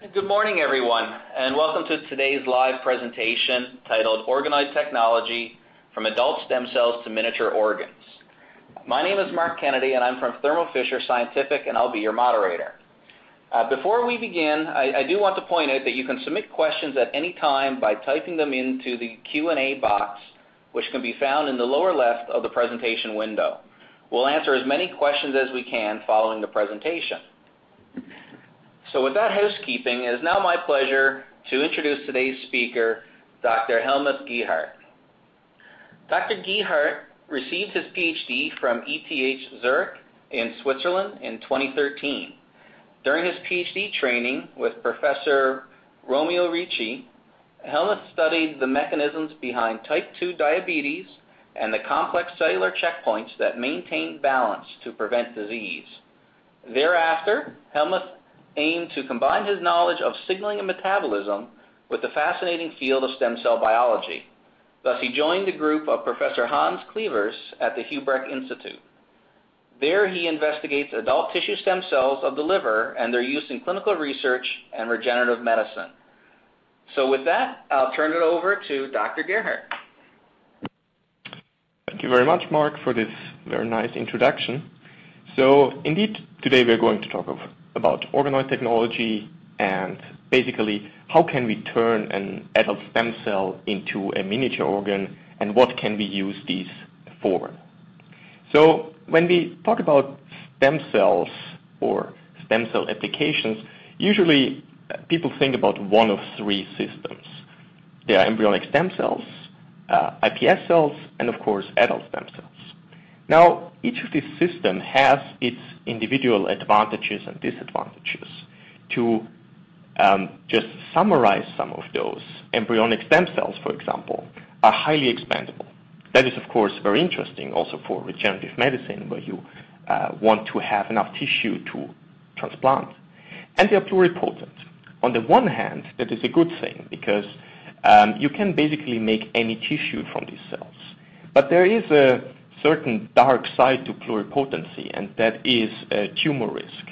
Good morning, everyone, and welcome to today's live presentation titled Organoid Technology from Adult Stem Cells to Miniature Organs. My name is Mark Kennedy, and I'm from Thermo Fisher Scientific, and I'll be your moderator. Uh, before we begin, I do want to point out that you can submit questions at any time by typing them into the Q&A box, which can be found in the lower left of the presentation window. We'll answer as many questions as we can following the presentation. So, with that housekeeping, it is now my pleasure to introduce today's speaker, Dr. Helmuth Gerhardt. Dr. Gerhardt received his PhD from ETH Zurich in Switzerland in 2013. During his PhD training with Professor Romeo Ricci, Helmuth studied the mechanisms behind type 2 diabetes and the complex cellular checkpoints that maintain balance to prevent disease. Thereafter, Helmuth aimed to combine his knowledge of signaling and metabolism with the fascinating field of stem cell biology. Thus, he joined the group of Professor Hans Clevers at the Hubrecht Institute. There, he investigates adult tissue stem cells of the liver and their use in clinical research and regenerative medicine. So, with that, I'll turn it over to Dr. Gerhardt. Thank you very much, Mark, for this very nice introduction. So, indeed, today we're going to talk about organoid technology and basically how can we turn an adult stem cell into a miniature organ, and what can we use these for. So when we talk about stem cells or stem cell applications, usually uh, people think about one of three systems. There are embryonic stem cells, uh, iPS cells, and of course, adult stem cells. Now, each of these systems has its individual advantages and disadvantages. To um, just summarize some of those, embryonic stem cells, for example, are highly expandable. That is, of course, very interesting also for regenerative medicine, where you uh, want to have enough tissue to transplant. And they are pluripotent. On the one hand, that is a good thing because um, you can basically make any tissue from these cells. But there is a certain dark side to pluripotency, and that is uh, tumor risk.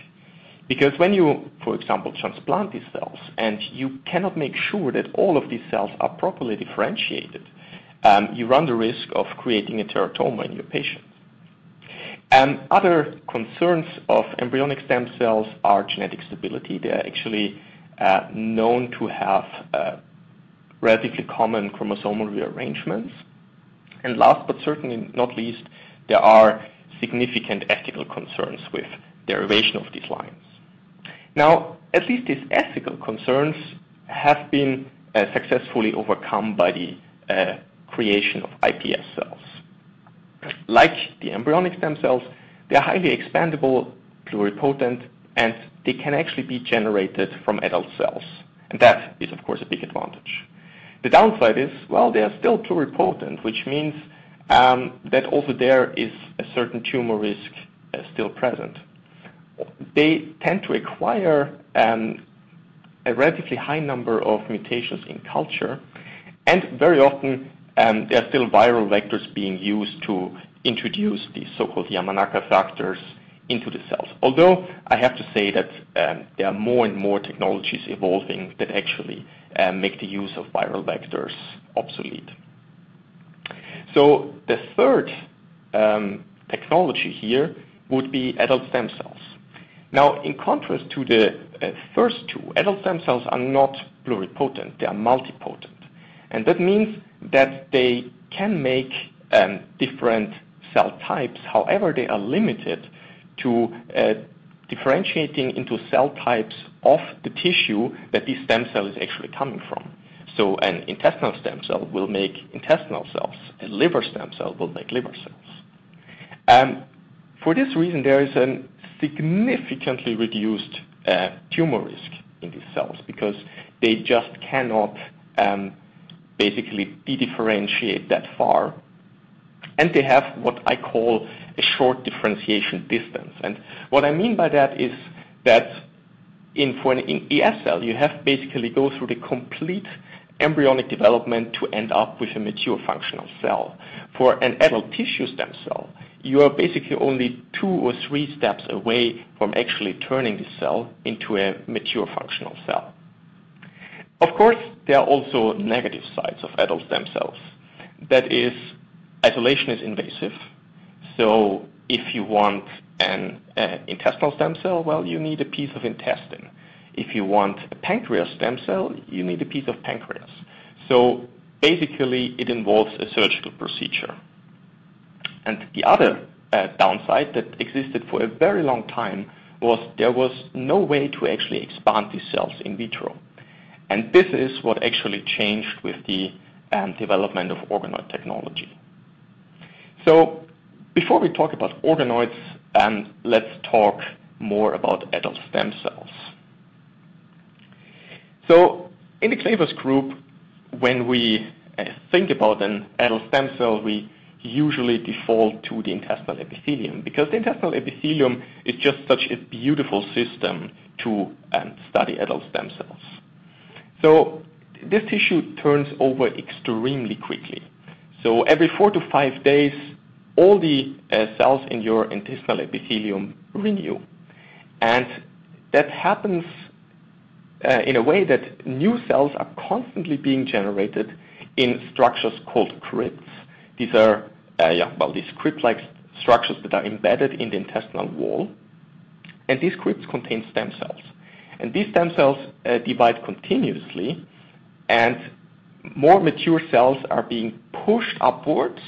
Because when you, for example, transplant these cells and you cannot make sure that all of these cells are properly differentiated, um, you run the risk of creating a teratoma in your patient. Um, other concerns of embryonic stem cells are genetic stability. They are actually uh, known to have uh, relatively common chromosomal rearrangements. And last, but certainly not least, there are significant ethical concerns with derivation of these lines. Now, at least these ethical concerns have been uh, successfully overcome by the uh, creation of iPS cells. Like the embryonic stem cells, they are highly expandable, pluripotent, and they can actually be generated from adult cells. And that is, of course, a big advantage. The downside is, well, they are still pluripotent, which means um, that also there is a certain tumor risk uh, still present. They tend to acquire um, a relatively high number of mutations in culture, and very often, um, there are still viral vectors being used to introduce these so-called Yamanaka factors into the cells. Although, I have to say that there are more and more technologies evolving that actually make the use of viral vectors obsolete. So the third um, technology here would be adult stem cells. Now, in contrast to the uh, first two, adult stem cells are not pluripotent, they are multipotent. And that means that they can make um, different cell types. However, they are limited to uh, differentiating into cell types of the tissue that this stem cell is actually coming from. So an intestinal stem cell will make intestinal cells. A liver stem cell will make liver cells. Um, for this reason, there is a significantly reduced uh, tumor risk in these cells because they just cannot um, basically de-differentiate that far. And they have what I call a short differentiation distance. And what I mean by that is that in, for an ES cell, you have basically go through the complete embryonic development to end up with a mature functional cell. For an adult tissue stem cell, you are basically only two or three steps away from actually turning the cell into a mature functional cell. Of course, there are also negative sides of adult stem cells. That is, isolation is invasive. So if you want an uh, intestinal stem cell, well, you need a piece of intestine. If you want a pancreas stem cell, you need a piece of pancreas. So basically, it involves a surgical procedure. And the other uh, downside that existed for a very long time was there was no way to actually expand these cells in vitro. And this is what actually changed with the um, development of organoid technology. Before we talk about organoids, let's talk more about adult stem cells. So in the Clevers Group, when we uh, think about an adult stem cell, we usually default to the intestinal epithelium, because the intestinal epithelium is just such a beautiful system to um, study adult stem cells. So this tissue turns over extremely quickly. So every four to five days, all the uh, cells in your intestinal epithelium renew. And that happens uh, in a way that new cells are constantly being generated in structures called crypts. These are uh, yeah, well, these crypt-like structures that are embedded in the intestinal wall, and these crypts contain stem cells. And these stem cells divide continuously, and more mature cells are being pushed upwards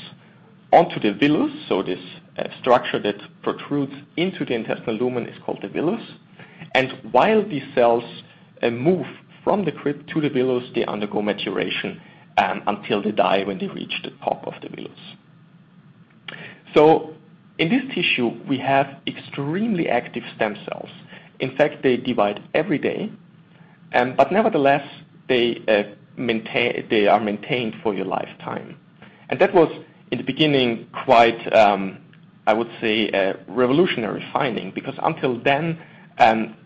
onto the villus. So this uh, structure that protrudes into the intestinal lumen is called the villus. And while these cells uh, move from the crypt to the villus, they undergo maturation um, until they die when they reach the top of the villus. So in this tissue, we have extremely active stem cells. In fact, they divide every day, um, but nevertheless, uh, they are maintained for your lifetime. And that was, in the beginning, quite, um, I would say, a revolutionary finding, because until then, um,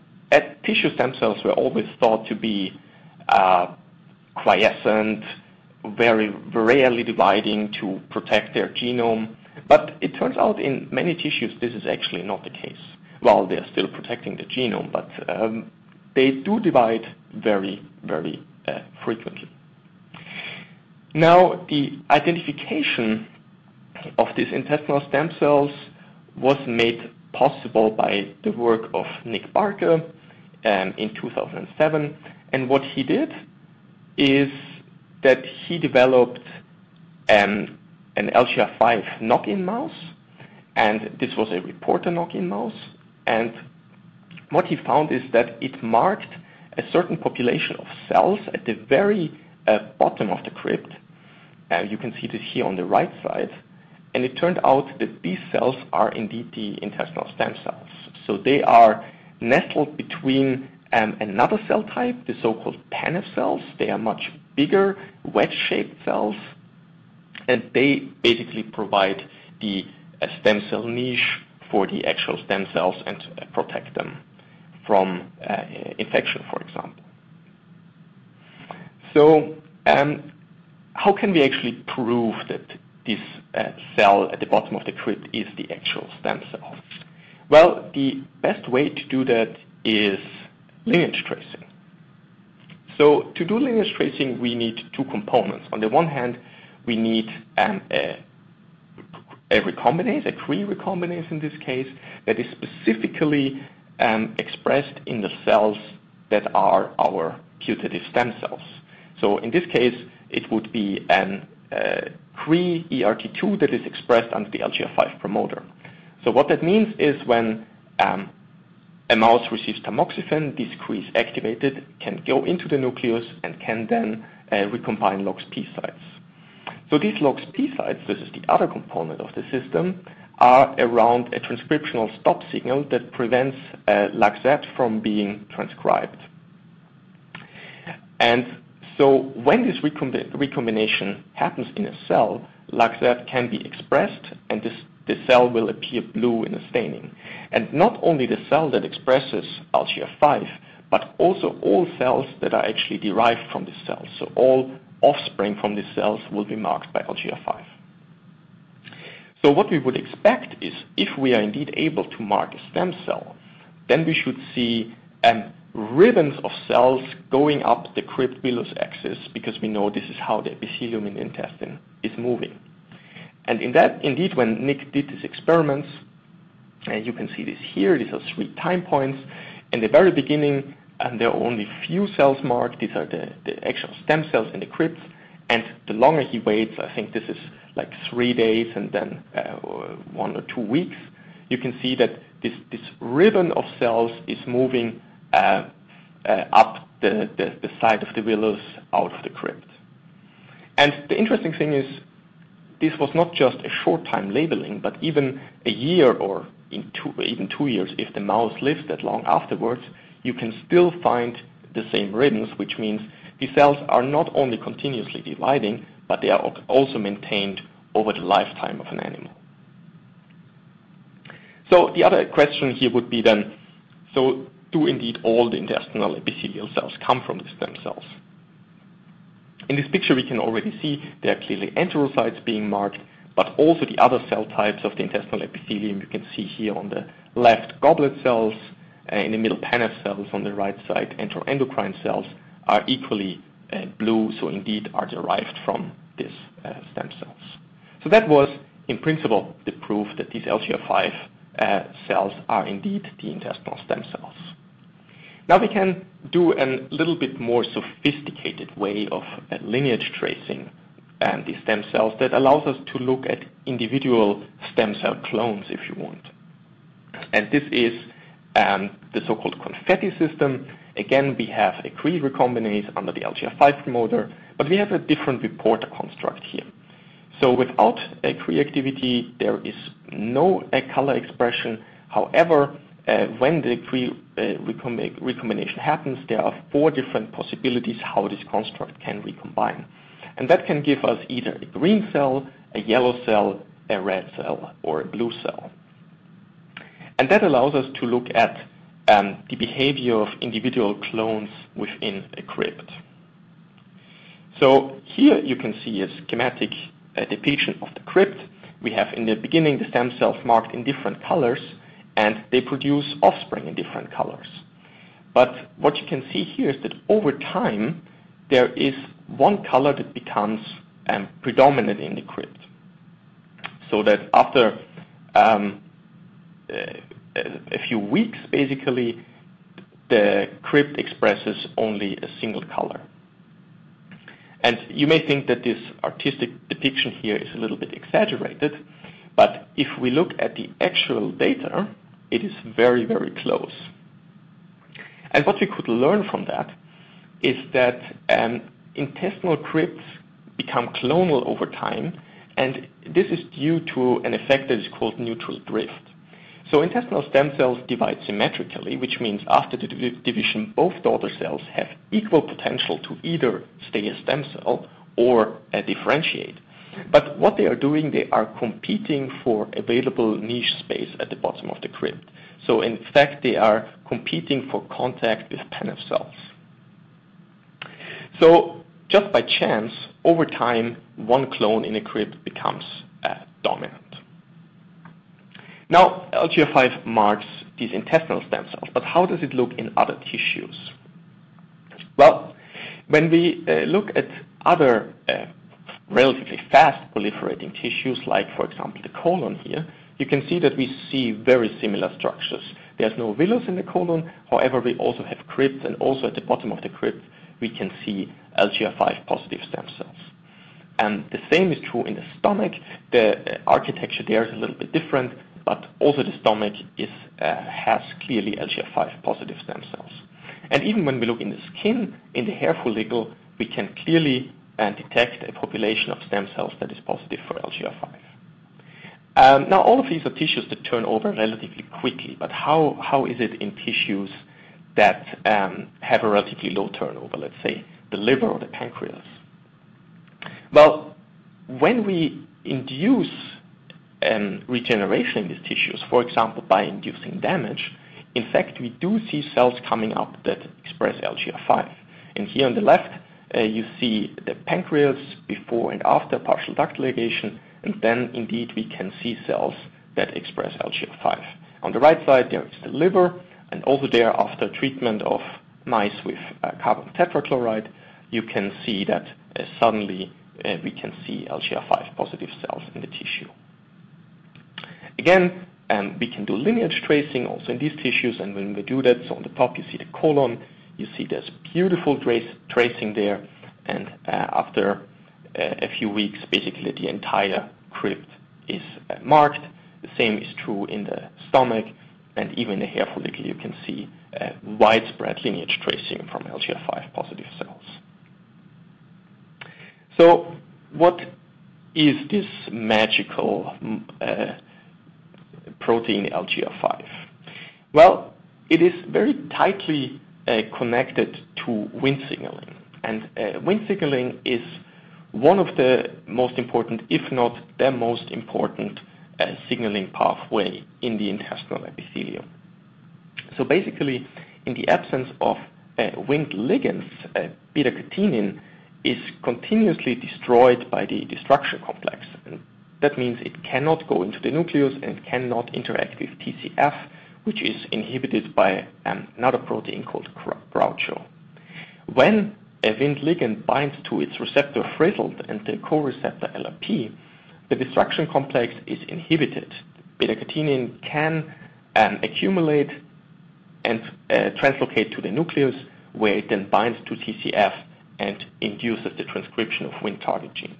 tissue stem cells were always thought to be uh, quiescent, very rarely dividing to protect their genome. But it turns out in many tissues, this is actually not the case. While they're still protecting the genome, but um, they do divide very, very uh, frequently. Now, the identification of these intestinal stem cells was made possible by the work of Nick Barker um, in 2007. And What he did is that he developed um, an LGR5 knock-in mouse, and this was a reporter knock-in mouse. And what he found is that it marked a certain population of cells at the very uh, bottom of the crypt. Uh, you can see this here on the right side. And it turned out that these cells are indeed the intestinal stem cells. So they are nestled between um, another cell type, the so-called Paneth cells. They are much bigger, wedge-shaped cells, and they basically provide the uh, stem cell niche for the actual stem cells and uh, protect them from uh, infection, for example. So um, how can we actually prove that this uh, cell at the bottom of the crypt is the actual stem cell? Well, the best way to do that is lineage tracing. So to do lineage tracing, we need two components. On the one hand, we need um, a recombinase, a Cre recombinase in this case, that is specifically um, expressed in the cells that are our putative stem cells. So in this case, it would be a Cre ERT2 that is expressed under the LGR5 promoter. So what that means is when um, a mouse receives tamoxifen, this Cre is activated, can go into the nucleus, and can then uh, recombine LOXP sites. So these LOXP sites, this is the other component of the system, are around a transcriptional stop signal that prevents uh, LAGZ from being transcribed. So when this recombination happens in a cell, LAGZ can be expressed, and this the cell will appear blue in the staining. And not only the cell that expresses LGR5, but also all cells that are actually derived from this cell. So all offspring from these cells will be marked by LGR5. What we would expect is if we are indeed able to mark a stem cell, then we should see ribbons of cells going up the crypt-villus axis because we know this is how the epithelium in the intestine is moving. And in that, indeed, when Nick did these experiments, and you can see this here. These are three time points. In the very beginning, and there are only few cells marked. These are the actual stem cells in the crypt. And the longer he waits, I think this is like three days and then uh, one or two weeks, you can see that this, this ribbon of cells is moving Uh, uh, up the side of the villus out of the crypt. And the interesting thing is this was not just a short time labeling, but even a year or even two years, if the mouse lives that long afterwards, you can still find the same ribbons, which means these cells are not only continuously dividing, but they are also maintained over the lifetime of an animal. So the other question here would be then, do indeed all the intestinal epithelial cells come from the stem cells? In this picture, we can already see there are clearly enterocytes being marked, but also the other cell types of the intestinal epithelium. You can see here on the left goblet cells, uh, in the middle Paneth cells, on the right side, enteroendocrine cells are equally uh, blue, so indeed are derived from these uh, stem cells. So that was, in principle, the proof that these LGR5 cells are indeed the intestinal stem cells. Now we can do a little bit more sophisticated way of uh, lineage tracing and the stem cells that allows us to look at individual stem cell clones, if you want. And this is um, the so-called confetti system. Again, we have a Cre recombinase under the LGR5 promoter, but we have a different reporter construct here. So without a Cre activity, there is no uh, color expression. However, Uh, when the Cre uh, recombination happens, there are four different possibilities how this construct can recombine. And that can give us either a green cell, a yellow cell, a red cell, or a blue cell. And that allows us to look at um, the behavior of individual clones within a crypt. So here you can see a schematic uh, depiction of the crypt. We have in the beginning the stem cells marked in different colors, and they produce offspring in different colors. But what you can see here is that over time, there is one color that becomes um, predominant in the crypt. So that after um, a few weeks, basically, the crypt expresses only a single color. And you may think that this artistic depiction here is a little bit exaggerated, but if we look at the actual data, it is very very close. And what we could learn from that is that um, intestinal crypts become clonal over time, and this is due to an effect that is called neutral drift. So intestinal stem cells divide symmetrically, which means after the division, both daughter cells have equal potential to either stay a stem cell or uh, differentiate. But what they are doing, they are competing for available niche space at the bottom of the crypt. So in fact, they are competing for contact with Paneth cells. So just by chance, over time, one clone in a crypt becomes uh, dominant. Now, LGR5 marks these intestinal stem cells, but how does it look in other tissues? Well, when we uh, look at other uh, relatively fast proliferating tissues, like for example, the colon here, you can see that we see very similar structures. There's no villus in the colon. However, we also have crypts, and also at the bottom of the crypt, we can see LGR5 positive stem cells. And the same is true in the stomach. The uh, architecture there is a little bit different, but also the stomach uh, has clearly LGR5 positive stem cells. And even when we look in the skin, in the hair follicle, we can clearly detect a population of stem cells that is positive for LGR5. Um, now, All of these are tissues that turn over relatively quickly, but how, how is it in tissues that um, have a relatively low turnover, let's say the liver or the pancreas? Well, when we induce um, regeneration in these tissues, for example, by inducing damage, in fact, we do see cells coming up that express LGR5. And Here on the left, Uh, you see the pancreas before and after partial duct ligation, and then indeed we can see cells that express LGR5. On the right side, there is the liver, and also there, after treatment of mice with uh, carbon tetrachloride, you can see that uh, suddenly we can see LGR5 positive cells in the tissue. Again, um, we can do lineage tracing also in these tissues, and when we do that, so on the top you see the colon, you see there's beautiful tracing there, and uh, after uh, a few weeks, basically the entire crypt is uh, marked. The same is true in the stomach, and even the hair follicle, you can see widespread lineage tracing from LGR5 positive cells. So what is this magical mm, protein LGR5? Well, it is very tightly Uh, connected to Wnt signaling. And uh, Wnt signaling is one of the most important, if not the most important, uh, signaling pathway in the intestinal epithelium. So basically, in the absence of Wnt ligands, beta-catenin is continuously destroyed by the destruction complex. That means it cannot go into the nucleus and cannot interact with TCF, which is inhibited by um, another protein called Gaucho. When a Wnt ligand binds to its receptor Frizzled and the co-receptor LRP, the destruction complex is inhibited. Beta-catenin can um, accumulate and uh, translocate to the nucleus, where it then binds to TCF and induces the transcription of Wnt target genes.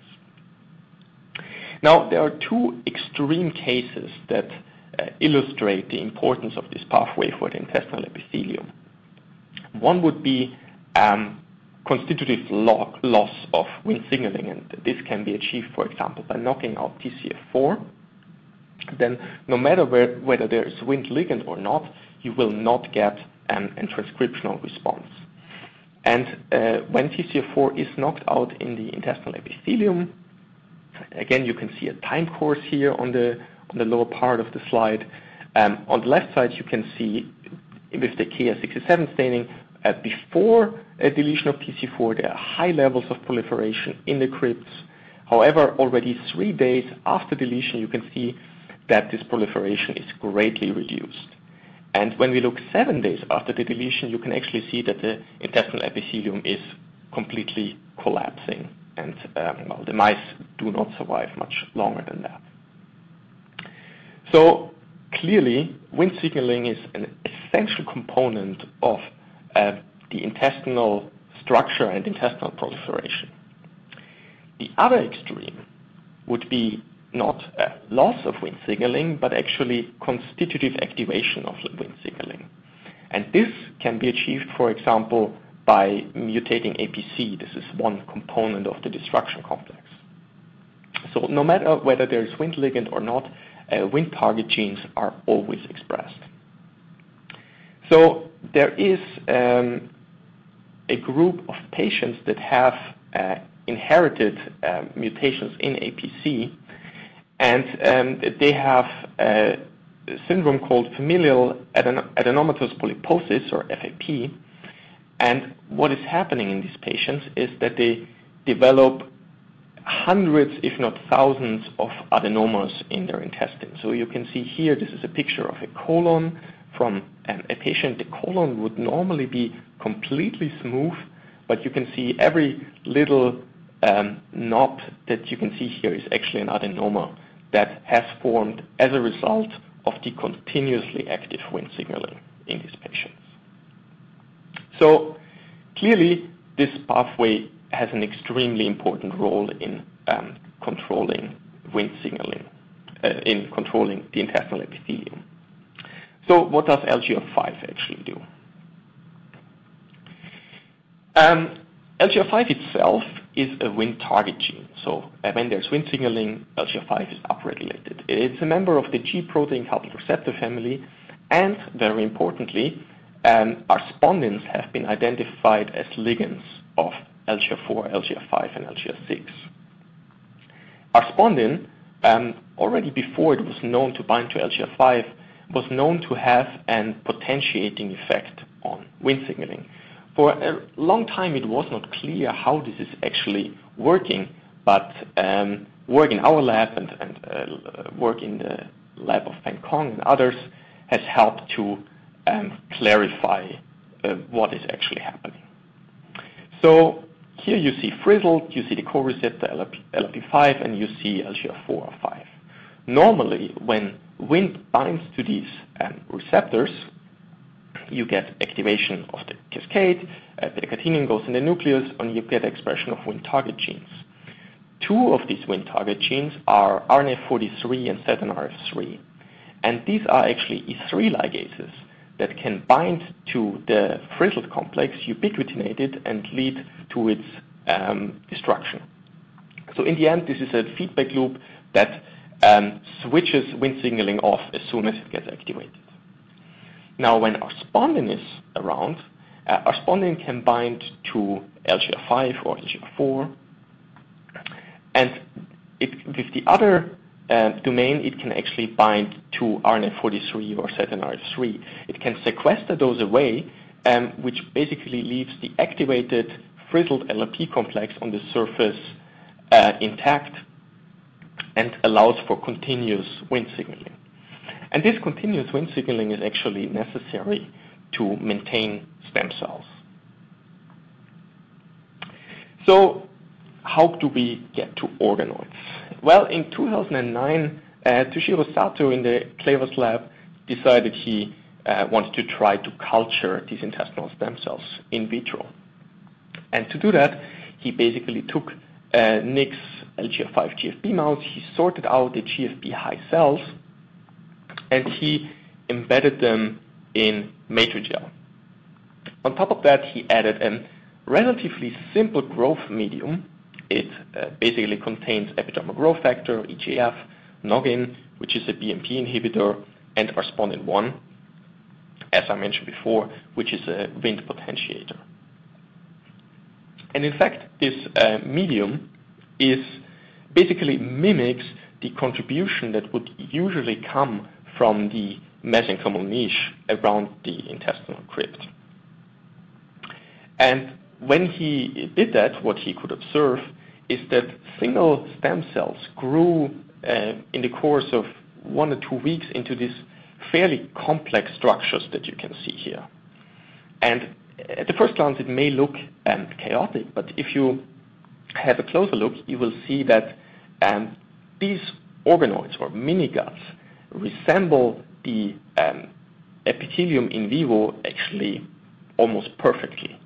Now, there are two extreme cases that Uh, illustrate the importance of this pathway for the intestinal epithelium. One would be um, constitutive loss of Wnt signaling, and this can be achieved, for example, by knocking out TCF4. Then, No matter whether there is Wnt ligand or not, you will not get a transcriptional response. And uh, when TCF4 is knocked out in the intestinal epithelium, again, you can see a time course here on the lower part of the slide. Um, On the left side, you can see with the Ki67 staining, uh, before a deletion of PC4, there are high levels of proliferation in the crypts. However, already three days after deletion, you can see that this proliferation is greatly reduced. And when we look seven days after the deletion, you can actually see that the intestinal epithelium is completely collapsing, and um, well the mice do not survive much longer than that. So clearly, Wnt signaling is an essential component of uh, the intestinal structure and intestinal proliferation. The other extreme would be not a loss of Wnt signaling, but actually constitutive activation of Wnt signaling. And this can be achieved, for example, by mutating APC. This is one component of the destruction complex. So no matter whether there is Wnt ligand or not, Uh, Wnt target genes are always expressed. So there is um, a group of patients that have uh, inherited uh, mutations in APC, and um, they have a syndrome called familial adenomatous polyposis, or FAP. And what is happening in these patients is that they develop hundreds, if not thousands, of adenomas in their intestines. You can see here, this is a picture of a colon from a patient. The colon would normally be completely smooth, but you can see every little um, knob that you can see here is actually an adenoma that has formed as a result of the continuously active Wnt signaling in these patients. So clearly, this pathway has an extremely important role in um, controlling Wnt signaling, uh, in controlling the intestinal epithelium. So what does LGR5 actually do? Um, LGR5 itself is a Wnt target gene. So uh, when there's Wnt signaling, LGR5 is upregulated. It's a member of the G protein-coupled receptor family, and very importantly, um, our spondins have been identified as ligands of LGR4, LGR5, and LGR6. Our spondin, already before it was known to bind to LGR5, was known to have an potentiating effect on wind signaling. For a long time, it was not clear how this is actually working, but work in our lab and, and uh, work in the lab of Feng Kong and others has helped to um, clarify uh, what is actually happening. So here you see frizzled, you see the co-receptor LRP5, and you see LGR4 or 5. Normally, when Wnt binds to these um, receptors, you get activation of the cascade, uh, beta-catenin goes in the nucleus, and you get expression of Wnt target genes. Two of these Wnt target genes are RNF43 and ZNRF3. And these are actually E3 ligases that can bind to the frizzled complex, ubiquitinate it, and lead to its um, destruction. So in the end, this is a feedback loop that um, switches Wnt signaling off as soon as it gets activated. Now, when R-spondin is around, uh, R-spondin can bind to LGR5 or LGR4, and it, with the other domain, it can actually bind to RNF43 or ZNRF3. It can sequester those away, um, which basically leaves the activated frizzled LRP complex on the surface uh, intact and allows for continuous Wnt signaling. And this continuous Wnt signaling is actually necessary to maintain stem cells. So how do we get to organoids? Well, in 2009, uh, Toshiro Sato in the Clevers lab decided he uh, wanted to try to culture these intestinal stem cells in vitro. And to do that, he basically took uh, Nick's LGR5 GFB mouse, he sorted out the GFB high cells, and he embedded them in Matrigel. On top of that, he added a relatively simple growth medium. Basically contains epidermal growth factor, EGF, Noggin, which is a BMP inhibitor, and R-spondin 1, as I mentioned before, which is a Wnt potentiator. And in fact, this uh, medium is basically mimics the contribution that would usually come from the mesenchymal niche around the intestinal crypt. And when he did that, what he could observe is that single stem cells grew uh, in the course of one or two weeks into these fairly complex structures that you can see here. And at the first glance, it may look um, chaotic, but if you have a closer look, you will see that um, these organoids or mini-guts resemble the um, epithelium in vivo actually almost perfectly.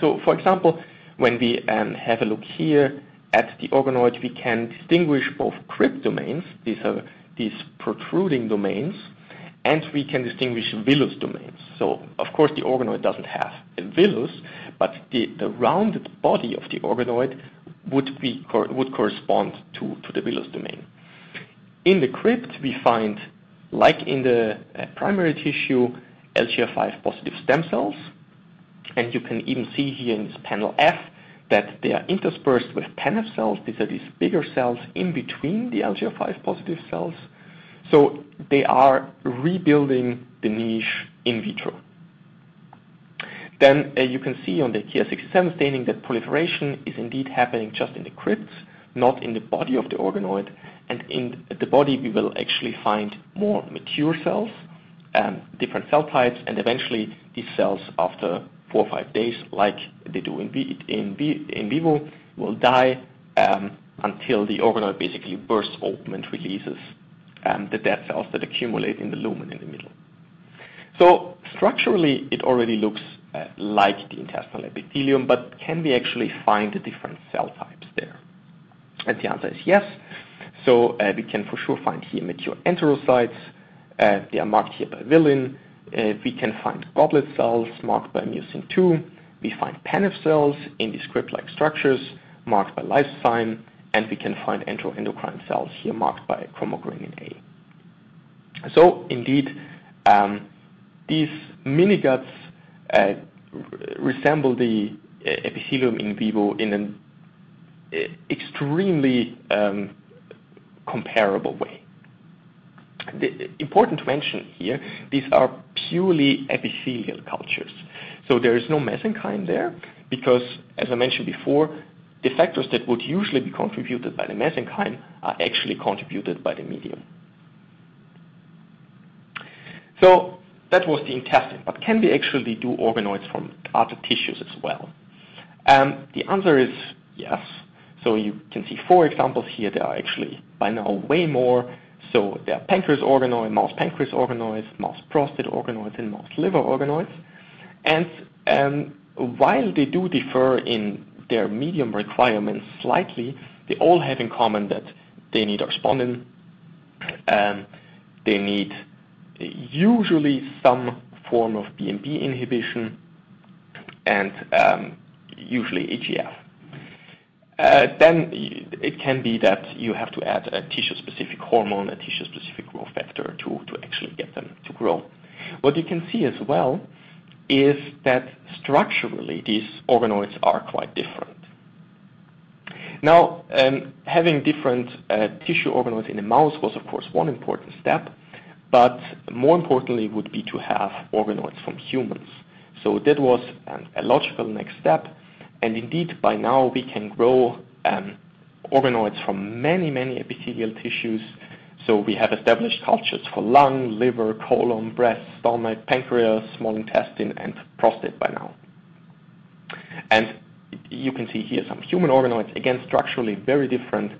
So, for example, when we um, have a look here at the organoid, we can distinguish both crypt domains, these are these protruding domains, and we can distinguish villus domains. So, of course, the organoid doesn't have a villus, but the, the rounded body of the organoid would, be, would correspond to, to the villus domain. In the crypt, we find, like in the uh, primary tissue, LGR5 positive stem cells, and you can even see here in this panel F that they are interspersed with PANF cells. These are these bigger cells in between the LGR5 positive cells. So they are rebuilding the niche in vitro. Then uh, you can see on the Ki67 staining that proliferation is indeed happening just in the crypts, not in the body of the organoid. And in the body, we will actually find more mature cells, um, different cell types, and eventually these cells, after four or five days, like they do in, vivo, will die um, until the organoid basically bursts open and releases um, the dead cells that accumulate in the lumen in the middle. So structurally, it already looks uh, like the intestinal epithelium, but can we actually find the different cell types there? And the answer is yes. So uh, we can for sure find here mature enterocytes. Uh, they are marked here by Villin. Uh, we can find goblet cells marked by mucin 2. We find PANF cells in these crypt-like structures marked by lysozyme, and we can find enteroendocrine cells here marked by chromogranin A. So indeed, um, these mini-guts uh, resemble the uh, epithelium in vivo in an uh, extremely um, comparable way. Important to mention here, these are purely epithelial cultures. So there is no mesenchyme there because, as I mentioned before, the factors that would usually be contributed by the mesenchyme are actually contributed by the medium. So that was the intestine, but can we actually do organoids from other tissues as well? Um, the answer is yes. So you can see four examples here. There are actually by now way more. So there are pancreas organoids, mouse pancreas organoids, mouse prostate organoids, and mouse liver organoids. And um, while they do differ in their medium requirements slightly, they all have in common that they need respondin, um, they need usually some form of BMP inhibition, and um, usually EGF. Uh, then it can be that you have to add a tissue-specific hormone, a tissue-specific growth factor to, to actually get them to grow. What you can see as well is that structurally these organoids are quite different. Now, um, having different uh, tissue organoids in a mouse was, of course, one important step, but more importantly would be to have organoids from humans. So that was an, a logical next step, indeed by now we can grow um, organoids from many, many epithelial tissues so we have established cultures for lung, liver, colon, breast, stomach, pancreas, small intestine, and prostate by now. And you can see here some human organoids, again, structurally very different.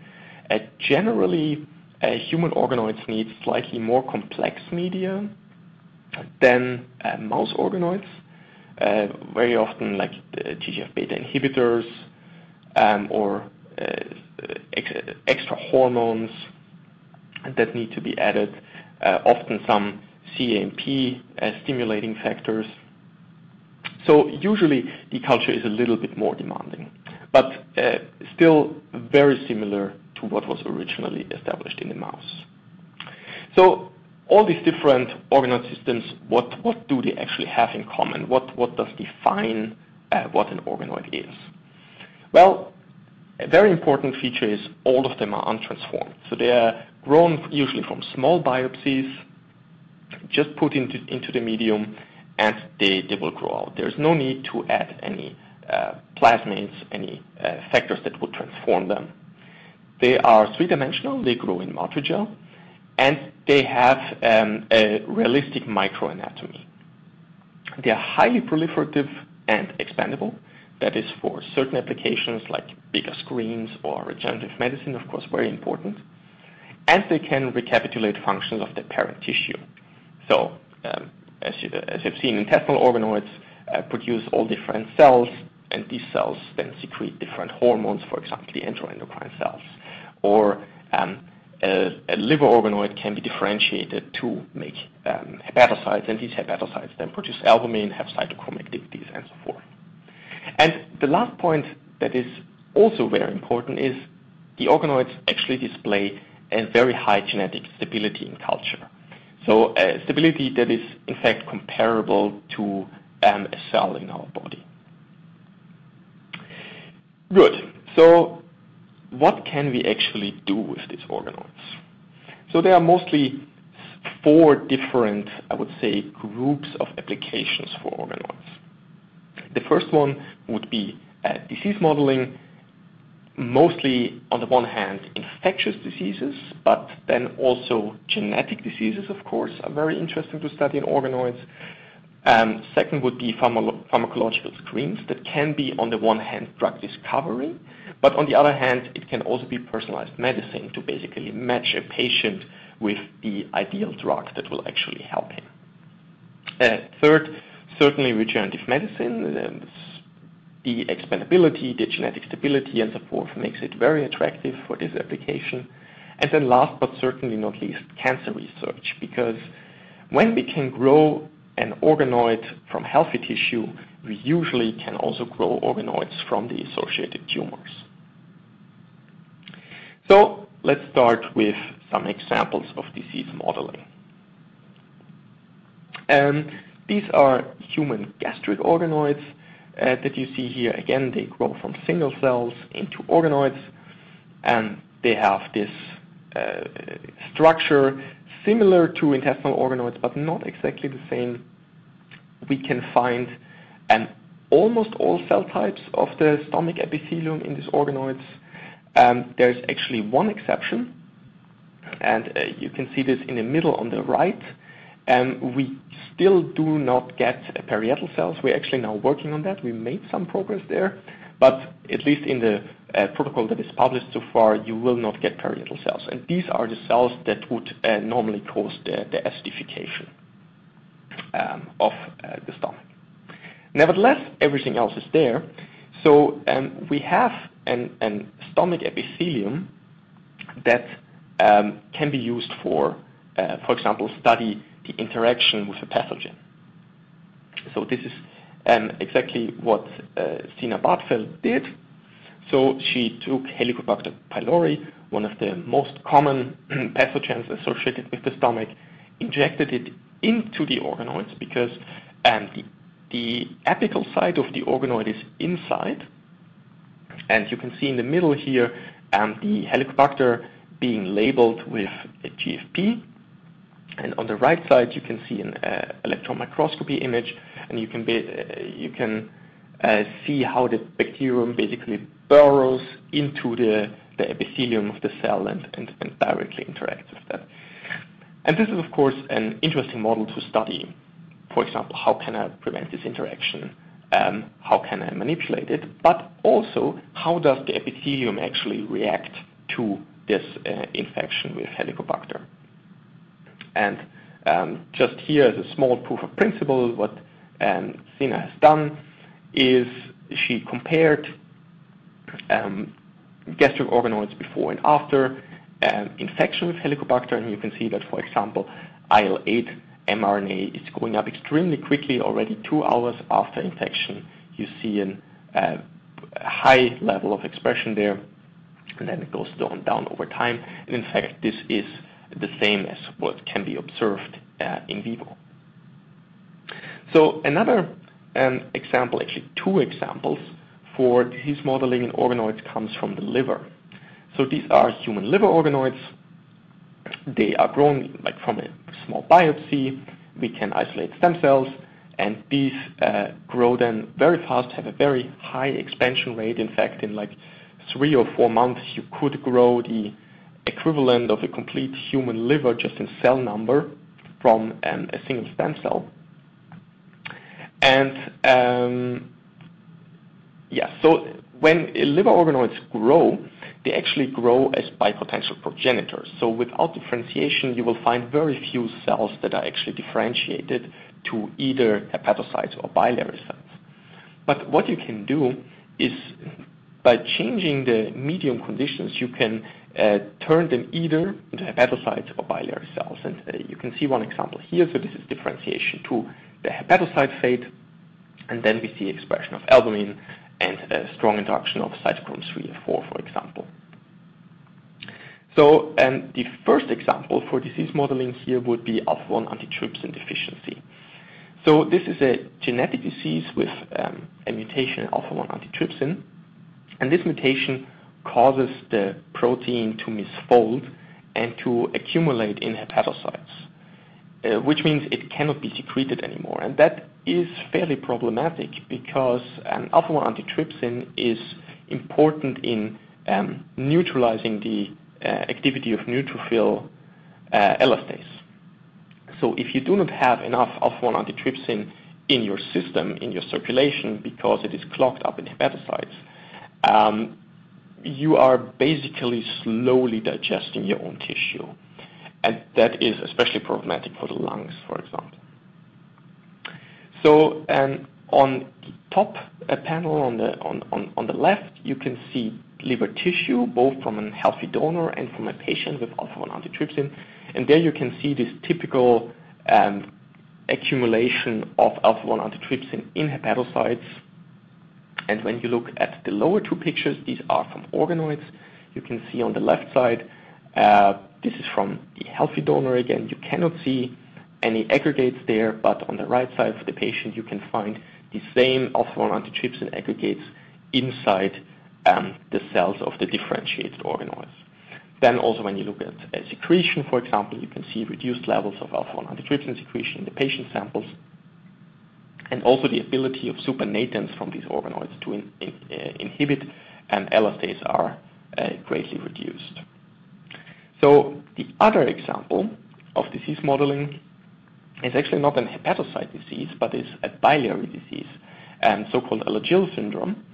Uh, generally, uh, human organoids need slightly more complex media than uh, mouse organoids. Uh, very often, like TGF-beta inhibitors um, or uh, ex extra hormones that need to be added, uh, often some CAMP uh, stimulating factors. So usually the culture is a little bit more demanding, but uh, still very similar to what was originally established in the mouse. All these different organoid systems, what, do they actually have in common? What, what does define uh, what an organoid is? Well, a very important feature is all of them are untransformed. So they are grown usually from small biopsies, just put into, into the medium, and they, they will grow out. There's no need to add any uh, plasmids, any uh, factors that would transform them. They are three-dimensional, they grow in matrigel, and they have um, a realistic microanatomy. They are highly proliferative and expandable. That is for certain applications like bigger screens or regenerative medicine, of course, very important and they can recapitulate functions of the parent tissue. So, um, as, you, you've seen, intestinal organoids uh, produce all different cells, and these cells then secrete different hormones, for example, the enteroendocrine cells. Or um, a, a, liver organoid can be differentiated to make um, hepatocytes, and these hepatocytes then produce albumin, have cytochrome activities, and so forth. And the last point that is also very important is the organoids actually display a very high genetic stability in culture. So uh, stability that is in fact comparable to um, a cell in our body. Good. So what can we actually do with these organoids? So there are mostly four different, I would say, groups of applications for organoids. The first one would be uh, disease modeling, mostly, on the one hand, infectious diseases, but then also genetic diseases, of course, are very interesting to study in organoids. Um, second would be pharma pharmacological screens that can be, on the one hand, drug discovery, but on the other hand, it can also be personalized medicine to basically match a patient with the ideal drug that will actually help him. Uh, third, certainly regenerative medicine. Um, the expandability, the genetic stability, and so forth makes it very attractive for this application. And then last but certainly not least, cancer research, because when we can grow an organoid from healthy tissue, we usually can also grow organoids from the associated tumors. So let's start with some examples of disease modeling. Um, these are human gastric organoids uh, that you see here. Again, they grow from single cells into organoids, and they have this uh, structure similar to intestinal organoids, but not exactly the same. We can find almost all cell types of the stomach epithelium in these organoids. Um, there's actually one exception, and uh, you can see this in the middle on the right. Um, we still do not get parietal cells. We're actually now working on that. We made some progress there, but at least in the uh, protocol that is published so far, you will not get parietal cells. And these are the cells that would uh, normally cause the acidification um, of the stomach. Nevertheless, everything else is there. So um, we have a stomach epithelium that um, can be used for uh, for example, study the interaction with a pathogen. So this is um, exactly what uh, Sina Bartfeld did. So she took Helicobacter pylori, one of the most common pathogens associated with the stomach, injected it into the organoids because the apical side of the organoid is inside. And you can see in the middle here, um, the Helicobacter being labeled with a GFP. And on the right side, you can see an uh, electron microscopy image, and you can uh, uh, see how the bacterium basically burrows into the the epithelium of the cell and directly interacts with that. And this is, of course, an interesting model to study. For example, how can I prevent this interaction? Um, how can I manipulate it? But also, how does the epithelium actually react to this uh, infection with Helicobacter? And um, just here as a small proof of principle, what um, Sina has done is she compared um, gastric organoids before and after infection with Helicobacter, and you can see that, for example, IL-8 mRNA is going up extremely quickly already two hours after infection. You see a uh, high level of expression there, and then it goes down over time. And in fact, this is the same as what can be observed uh, in vivo. So another um, example, actually two examples for disease modeling in organoids comes from the liver. So these are human liver organoids. They are grown like from a small biopsy. We can isolate stem cells, and these uh, grow then very fast, have a very high expansion rate. In fact, in like three or four months, you could grow the equivalent of a complete human liver just in cell number from um, a single stem cell. And um, yeah, so when liver organoids grow, they actually grow as bipotential progenitors. So without differentiation, you will find very few cells that are actually differentiated to either hepatocytes or biliary cells. But what you can do is by changing the medium conditions, you can uh, turn them either into hepatocytes or biliary cells. And uh, you can see one example here. So this is differentiation to the hepatocyte fate, and then we see expression of albumin and a strong induction of cytochrome 3 and 4, for example. So um, the first example for disease modeling here would be alpha-1 antitrypsin deficiency. So this is a genetic disease with a mutation in alpha-1 antitrypsin, and this mutation causes the protein to misfold and to accumulate in hepatocytes, Uh, which means it cannot be secreted anymore. And that is fairly problematic because alpha-1 antitrypsin is important in um, neutralizing the uh, activity of neutrophil uh, elastase. So if you do not have enough alpha-1 antitrypsin in your system, in your circulation, because it is clogged up in hepatocytes, um, you are basically slowly digesting your own tissue. And that is especially problematic for the lungs, for example. So um, on the top panel on the on the left, you can see liver tissue, both from a healthy donor and from a patient with alpha-1 antitrypsin. And there you can see this typical um, accumulation of alpha-1 antitrypsin in hepatocytes. And when you look at the lower two pictures, these are from organoids. You can see on the left side, uh, this is from the healthy donor. Again, you cannot see any aggregates there, but on the right side of the patient, you can find the same alpha-1 antitrypsin aggregates inside um, the cells of the differentiated organoids. Then also when you look at secretion, for example, you can see reduced levels of alpha-1 antitrypsin secretion in the patient samples. and also the ability of supernatants from these organoids to uh, inhibit and elastase are uh, greatly reduced. So the other example of disease modeling is actually not a hepatocyte disease, but is a biliary disease, um, so-called Alagille syndrome.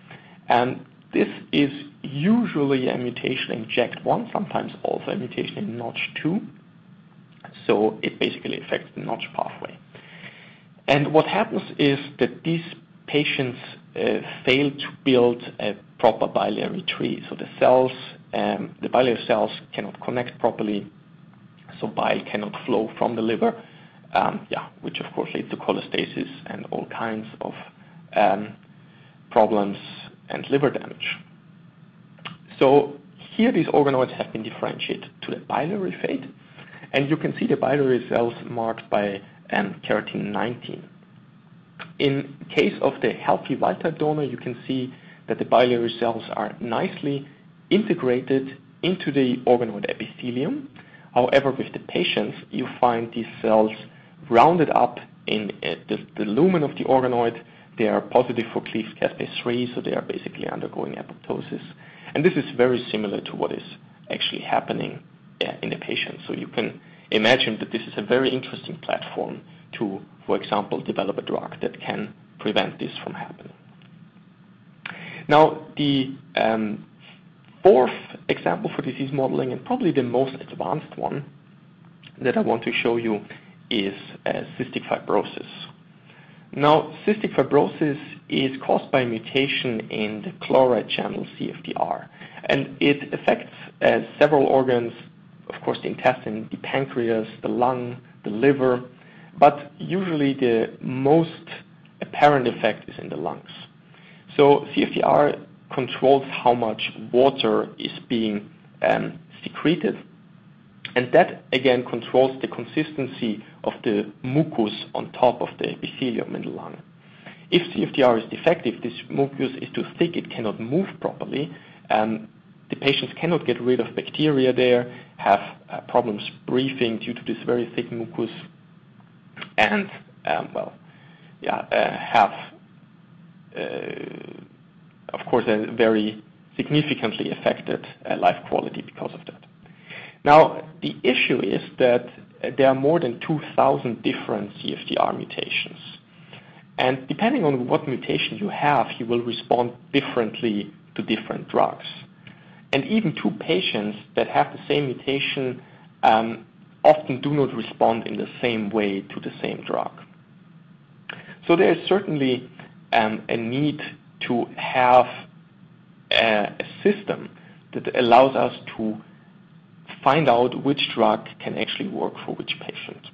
And this is usually a mutation in JAK1, sometimes also a mutation in Notch2. So It basically affects the Notch pathway. And what happens is that these patients uh, fail to build a proper biliary tree. So the Um, biliary cells cannot connect properly, so bile cannot flow from the liver, um, which of course leads to cholestasis and all kinds of um, problems and liver damage. So here, these organoids have been differentiated to the biliary fate, and you can see the biliary cells marked by keratin 19. In case of the healthy wild-type donor, you can see that the biliary cells are nicely integrated into the organoid epithelium. However, with the patients, you find these cells rounded up in uh, the lumen of the organoid. They are positive for Cleaved caspase-3, so they are basically undergoing apoptosis. And this is very similar to what is actually happening uh, in the patient. So you can imagine that this is a very interesting platform to, for example, develop a drug that can prevent this from happening. Now, the um, fourth example for disease modeling, and probably the most advanced one that I want to show you, is uh, cystic fibrosis. Now, cystic fibrosis is caused by a mutation in the chloride channel CFTR, and it affects uh, several organs, of course, the intestine, the pancreas, the lung, the liver, but usually the most apparent effect is in the lungs. So CFTR controls how much water is being um, secreted, and that, again, controls the consistency of the mucus on top of the epithelium in the lung. If CFTR is defective, this mucus is too thick, it cannot move properly, and the patients cannot get rid of bacteria there, have uh, problems breathing due to this very thick mucus, and um, well uh, have, uh, of course, a very significantly affected uh, life quality because of that. Now, the issue is that there are more than 2,000 different CFTR mutations. And depending on what mutation you have, you will respond differently to different drugs. And even two patients that have the same mutation um, often do not respond in the same way to the same drug. So there is certainly um, a need to have a system that allows us to find out which drug can actually work for which patient.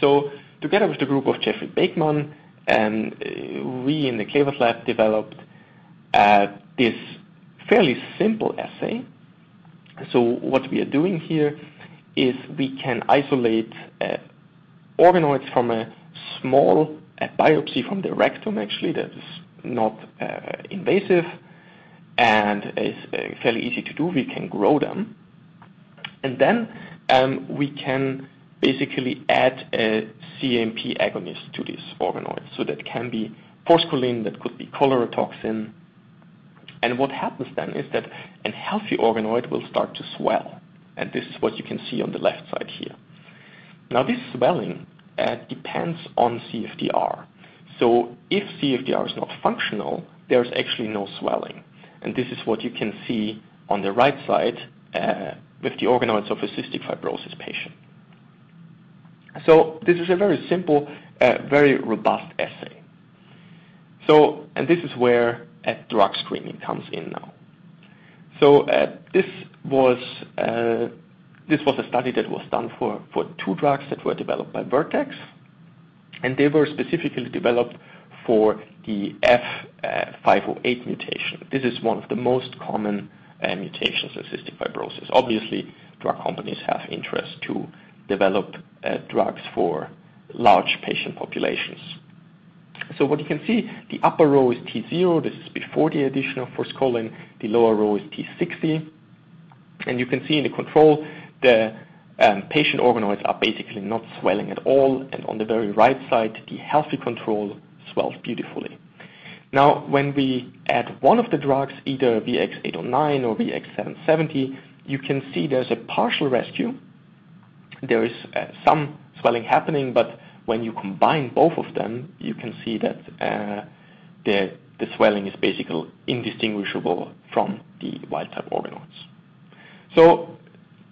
So together with the group of Jeffrey Bakeman, um, we in the Cleavers lab developed uh, this fairly simple assay. So what we are doing here is we can isolate uh, organoids from a small biopsy from the rectum, actually, that is not uh, invasive and is uh, fairly easy to do. We can grow them. And then um, we can basically add a cAMP agonist to this organoid. So that can be forskolin, that could be cholera-toxin. And what happens then is that a healthy organoid will start to swell, and this is what you can see on the left side here. Now, this swelling depends on CFTR. So if CFTR is not functional, there's actually no swelling. And this is what you can see on the right side uh, with the organoids of a cystic fibrosis patient. So this is a very simple, uh, very robust assay. So, and this is where uh, drug screening comes in now. So this was a study that was done for two drugs that were developed by Vertex, and they were specifically developed for the F508 mutation. This is one of the most common uh, mutations in cystic fibrosis. Obviously, drug companies have interest to develop uh, drugs for large patient populations. So what you can see, the upper row is T0. This is before the addition of forskolin. The lower row is T60. And You can see in the control, the um, patient organoids are basically not swelling at all, and on the very right side, the healthy control swells beautifully. Now, when we add one of the drugs, either VX-809 or VX-770, you can see there's a partial rescue. There is uh, some swelling happening, but when you combine both of them, you can see that uh, the swelling is basically indistinguishable from the wild-type organoids.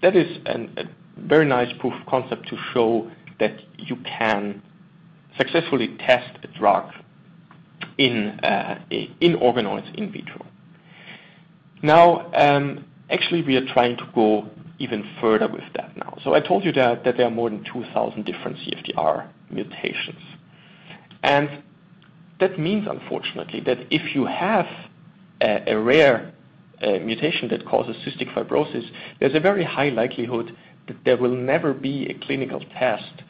That is a very nice proof of concept to show that you can successfully test a drug in uh, organoids in vitro. Now, um, actually, we are trying to go even further with that now. So I told you that there are more than 2,000 different CFTR mutations. And that means, unfortunately, that if you have a rare Uh, mutation that causes cystic fibrosis, there's a very high likelihood that there will never be a clinical test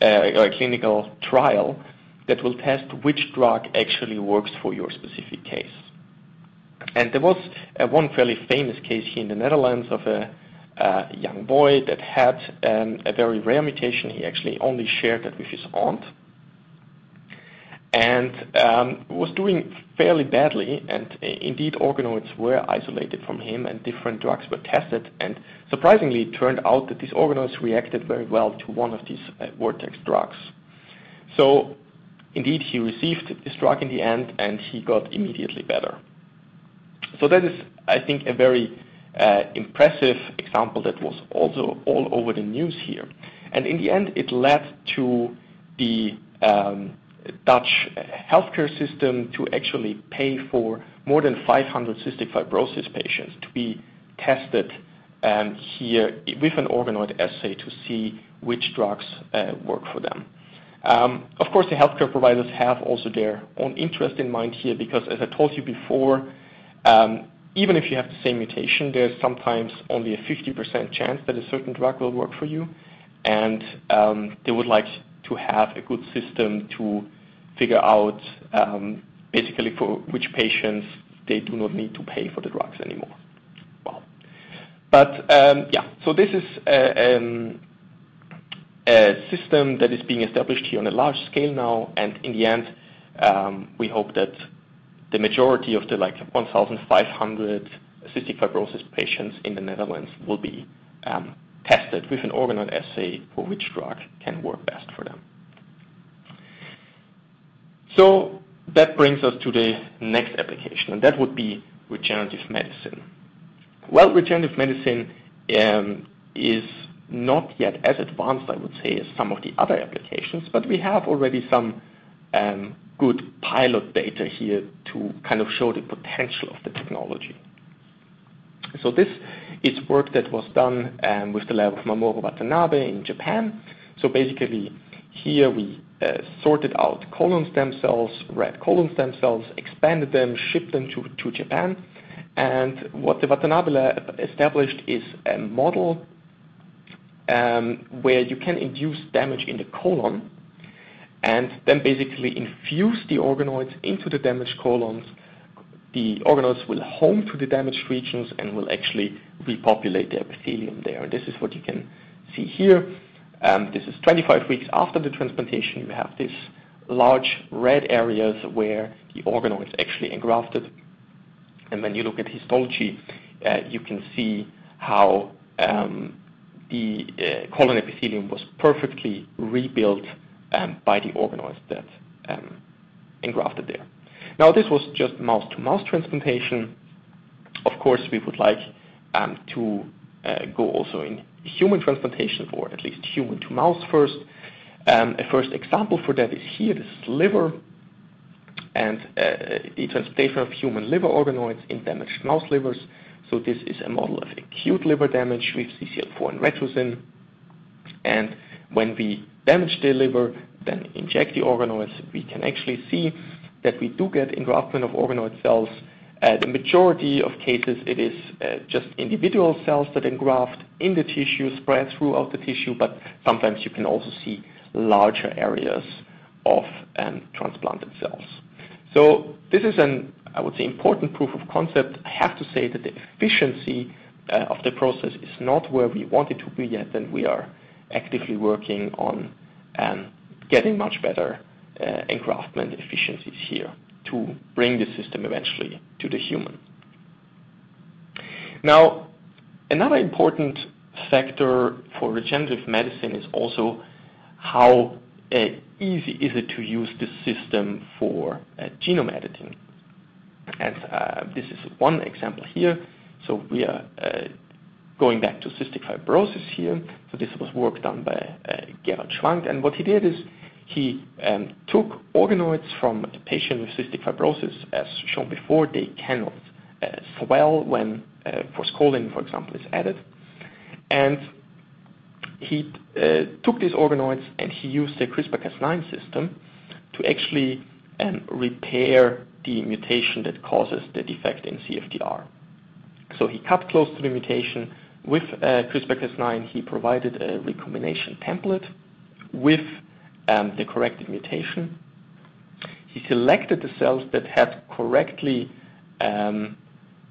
or a clinical trial that will test which drug actually works for your specific case. And There was uh, one fairly famous case here in the Netherlands of a young boy that had um, a very rare mutation. He actually only shared that with his aunt and um, was doing fairly badly. And uh, indeed, organoids were isolated from him and different drugs were tested. And surprisingly, it turned out that these organoids reacted very well to one of these uh, vortex drugs. So indeed, he received this drug in the end, and he got immediately better. So that is, I think, a very uh, impressive example that was also all over the news here. And in the end, it led to the um, Dutch healthcare system to actually pay for more than 500 cystic fibrosis patients to be tested um, here with an organoid assay to see which drugs uh, work for them. Um, of course, the healthcare providers have also their own interest in mind here, because as I told you before, um, even if you have the same mutation, there's sometimes only a 50% chance that a certain drug will work for you. And um they would like to have a good system to figure out um, basically for which patients they do not need to pay for the drugs anymore. Wow. Um, yeah. So this is um, a system that is being established here on a large scale now, and in the end, we hope that the majority of the like, 1,500 cystic fibrosis patients in the Netherlands will be tested with an organoid assay for which drug can work best for them. So that brings us to the next application, and that would be regenerative medicine. Well, regenerative medicine um, is not yet as advanced, I would say, as some of the other applications, but we have already some um, good pilot data here to kind of show the potential of the technology. So this is work that was done um, with the lab of Mamoru Watanabe in Japan. So basically, here we Uh, sorted out colon stem cells, red colon stem cells, expanded them, shipped them to Japan. And what the Watanabe lab established is a model um, where you can induce damage in the colon and then basically infuse the organoids into the damaged colons. The organoids will home to the damaged regions and will actually repopulate the epithelium there. And this is what you can see here. Um, this is 25 weeks after the transplantation. You have these large red areas where the organoid is actually engrafted. And when you look at histology, uh, you can see how um, the uh, colon epithelium was perfectly rebuilt um, by the organoids that engrafted there. Now, this was just mouse-to-mouse transplantation. Of course, we would like to uh, go also in human transplantation or at least human to mouse first. Um, a first example for that is here, this liver and uh, the transplantation of human liver organoids in damaged mouse livers. So this is a model of acute liver damage with CCL4 and retrosin. And when we damage the liver, then inject the organoids, we can actually see that we do get engraftment of organoid cells. Uh, the majority of cases, it is uh, just individual cells that engraft in the tissue, spread throughout the tissue, but sometimes you can also see larger areas of um, transplanted cells. So this is an, I would say, important proof of concept. I have to say that the efficiency uh, of the process is not where we want it to be yet, and we are actively working on um, getting much better engraftment efficiencies here to bring the system eventually to the human. Now, another important factor for regenerative medicine is also how uh, easy is it to use the system for uh, genome editing. And uh, this is one example here. So we are going back to cystic fibrosis here. So this was work done by Gerald Schwank, and what he did is he um, took organoids from a patient with cystic fibrosis. As shown before, they cannot uh, swell when uh, forskolin, for example, is added. And he uh, took these organoids, and he used the CRISPR-Cas9 system to actually um, repair the mutation that causes the defect in CFTR. So he cut close to the mutation with CRISPR-Cas9. He provided a recombination template with Um, the corrected mutation. He selected the cells that had correctly um,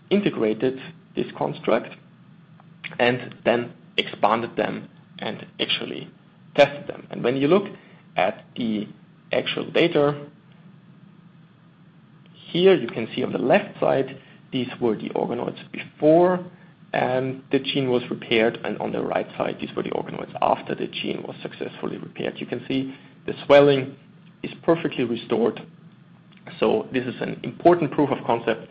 integrated this construct and then expanded them and actually tested them. And when you look at the actual data, here you can see on the left side, these were the organoids before the gene was repaired, and on the right side, these were the organoids after the gene was successfully repaired. You can see the swelling is perfectly restored. So this is an important proof of concept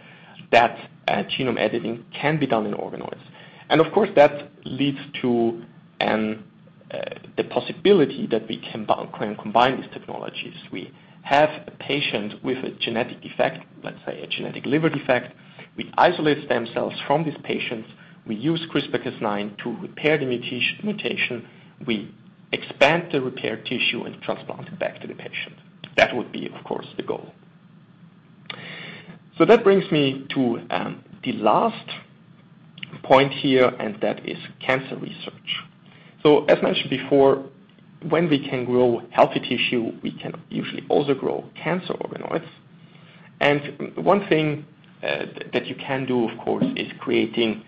that uh, genome editing can be done in organoids. And of course, that leads to uh, the possibility that we can combine these technologies. We have a patient with a genetic defect, let's say a genetic liver defect. We isolate stem cells from these patients. We use CRISPR-Cas9 to repair the mutation. We expand the repaired tissue and transplant it back to the patient. That would be, of course, the goal. So That brings me to um, the last point here, and that is cancer research. So, As mentioned before, when we can grow healthy tissue, we can usually also grow cancer organoids. And One thing uh, that you can do, of course, is creating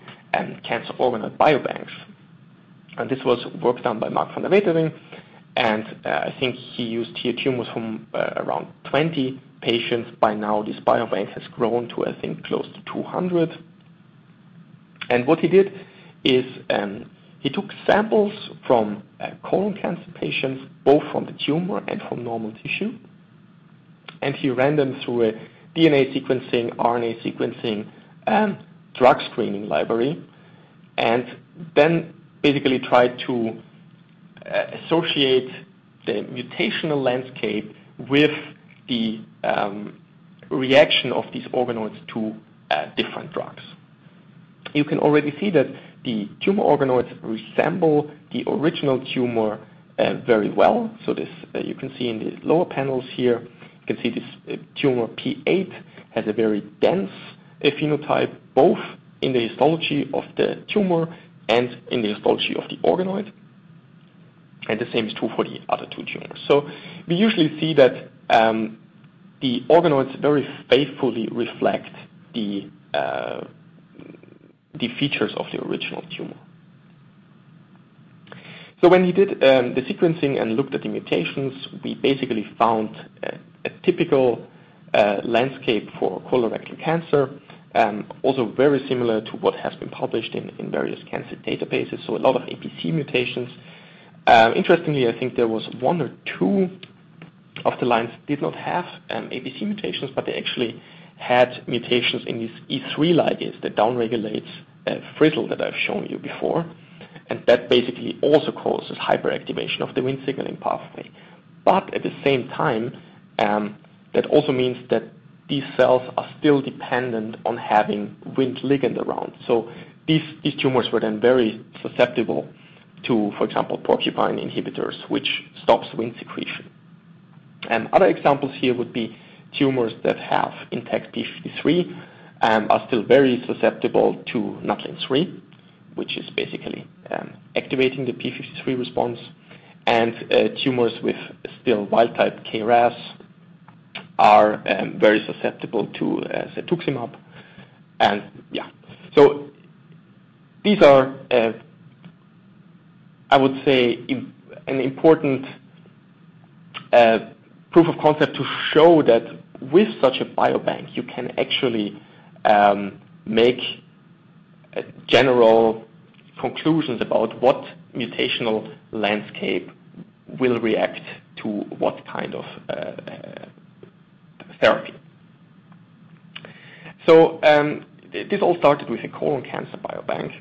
cancer organoid biobanks. And this was work done by Mark van der Wetering, and uh, I think he used here tumors from uh, around 20 patients. By now, this biobank has grown to, I think, close to 200. And What he did is um, he took samples from uh, colon cancer patients, both from the tumor and from normal tissue, and he ran them through a DNA sequencing, RNA sequencing, and drug screening library, and then basically try to uh, associate the mutational landscape with the um, reaction of these organoids to uh, different drugs. You can already see that the tumor organoids resemble the original tumor uh, very well. So this, you can see in the lower panels here, you can see this tumor P8 has a very dense phenotype, both in the histology of the tumor and in the histology of the organoid. And the same is true for the other two tumors. So we usually see that um, the organoids very faithfully reflect the uh, the features of the original tumor. So when we did um, the sequencing and looked at the mutations, we basically found a typical uh, landscape for colorectal cancer, Um, also very similar to what has been published in various cancer databases. So a lot of APC mutations. Um, interestingly, I think there was one or two of the lines did not have um, APC mutations, but they actually had mutations in this E3 ligase that downregulates uh, Frizzled that I've shown you before. And that basically also causes hyperactivation of the Wnt signaling pathway. But at the same time, that also means that these cells are still dependent on having Wnt ligand around. So these these tumors were then very susceptible to, for example, porcupine inhibitors, which stops Wnt secretion. And other examples here would be tumors that have intact p53 um, are still very susceptible to NUTLIN-3, which is basically um, activating the p53 response. And uh, tumors with still wild-type KRAS are um, very susceptible to uh, cetuximab. And yeah. So these are, uh, I would say, an important uh, proof of concept to show that with such a biobank, you can actually um, make general conclusions about what mutational landscape will react to what kind of therapy. So, um, this all started with a colon cancer biobank,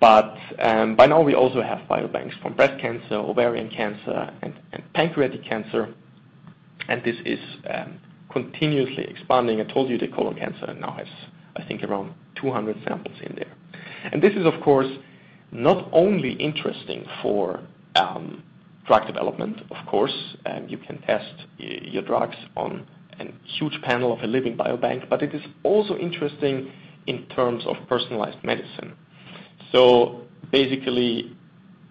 but um, by now we also have biobanks from breast cancer, ovarian cancer, and pancreatic cancer, and this is um, continuously expanding. I told you the colon cancer now has, I think, around 200 samples in there. And this is, of course, not only interesting for drug development. Of course, you can test your drugs on a huge panel of a living biobank, but it is also interesting in terms of personalized medicine. So basically,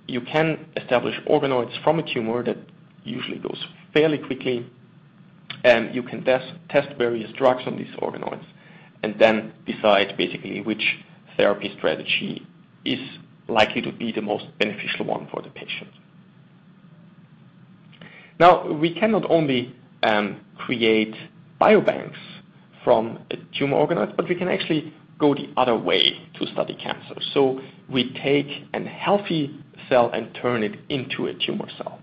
you can establish organoids from a tumor that usually goes fairly quickly, and you can test various drugs on these organoids and then decide basically which therapy strategy is likely to be the most beneficial one for the patient. Now, we can not only Um, create biobanks from tumor organoids, but we can actually go the other way to study cancer. So we take a healthy cell and turn it into a tumor cell.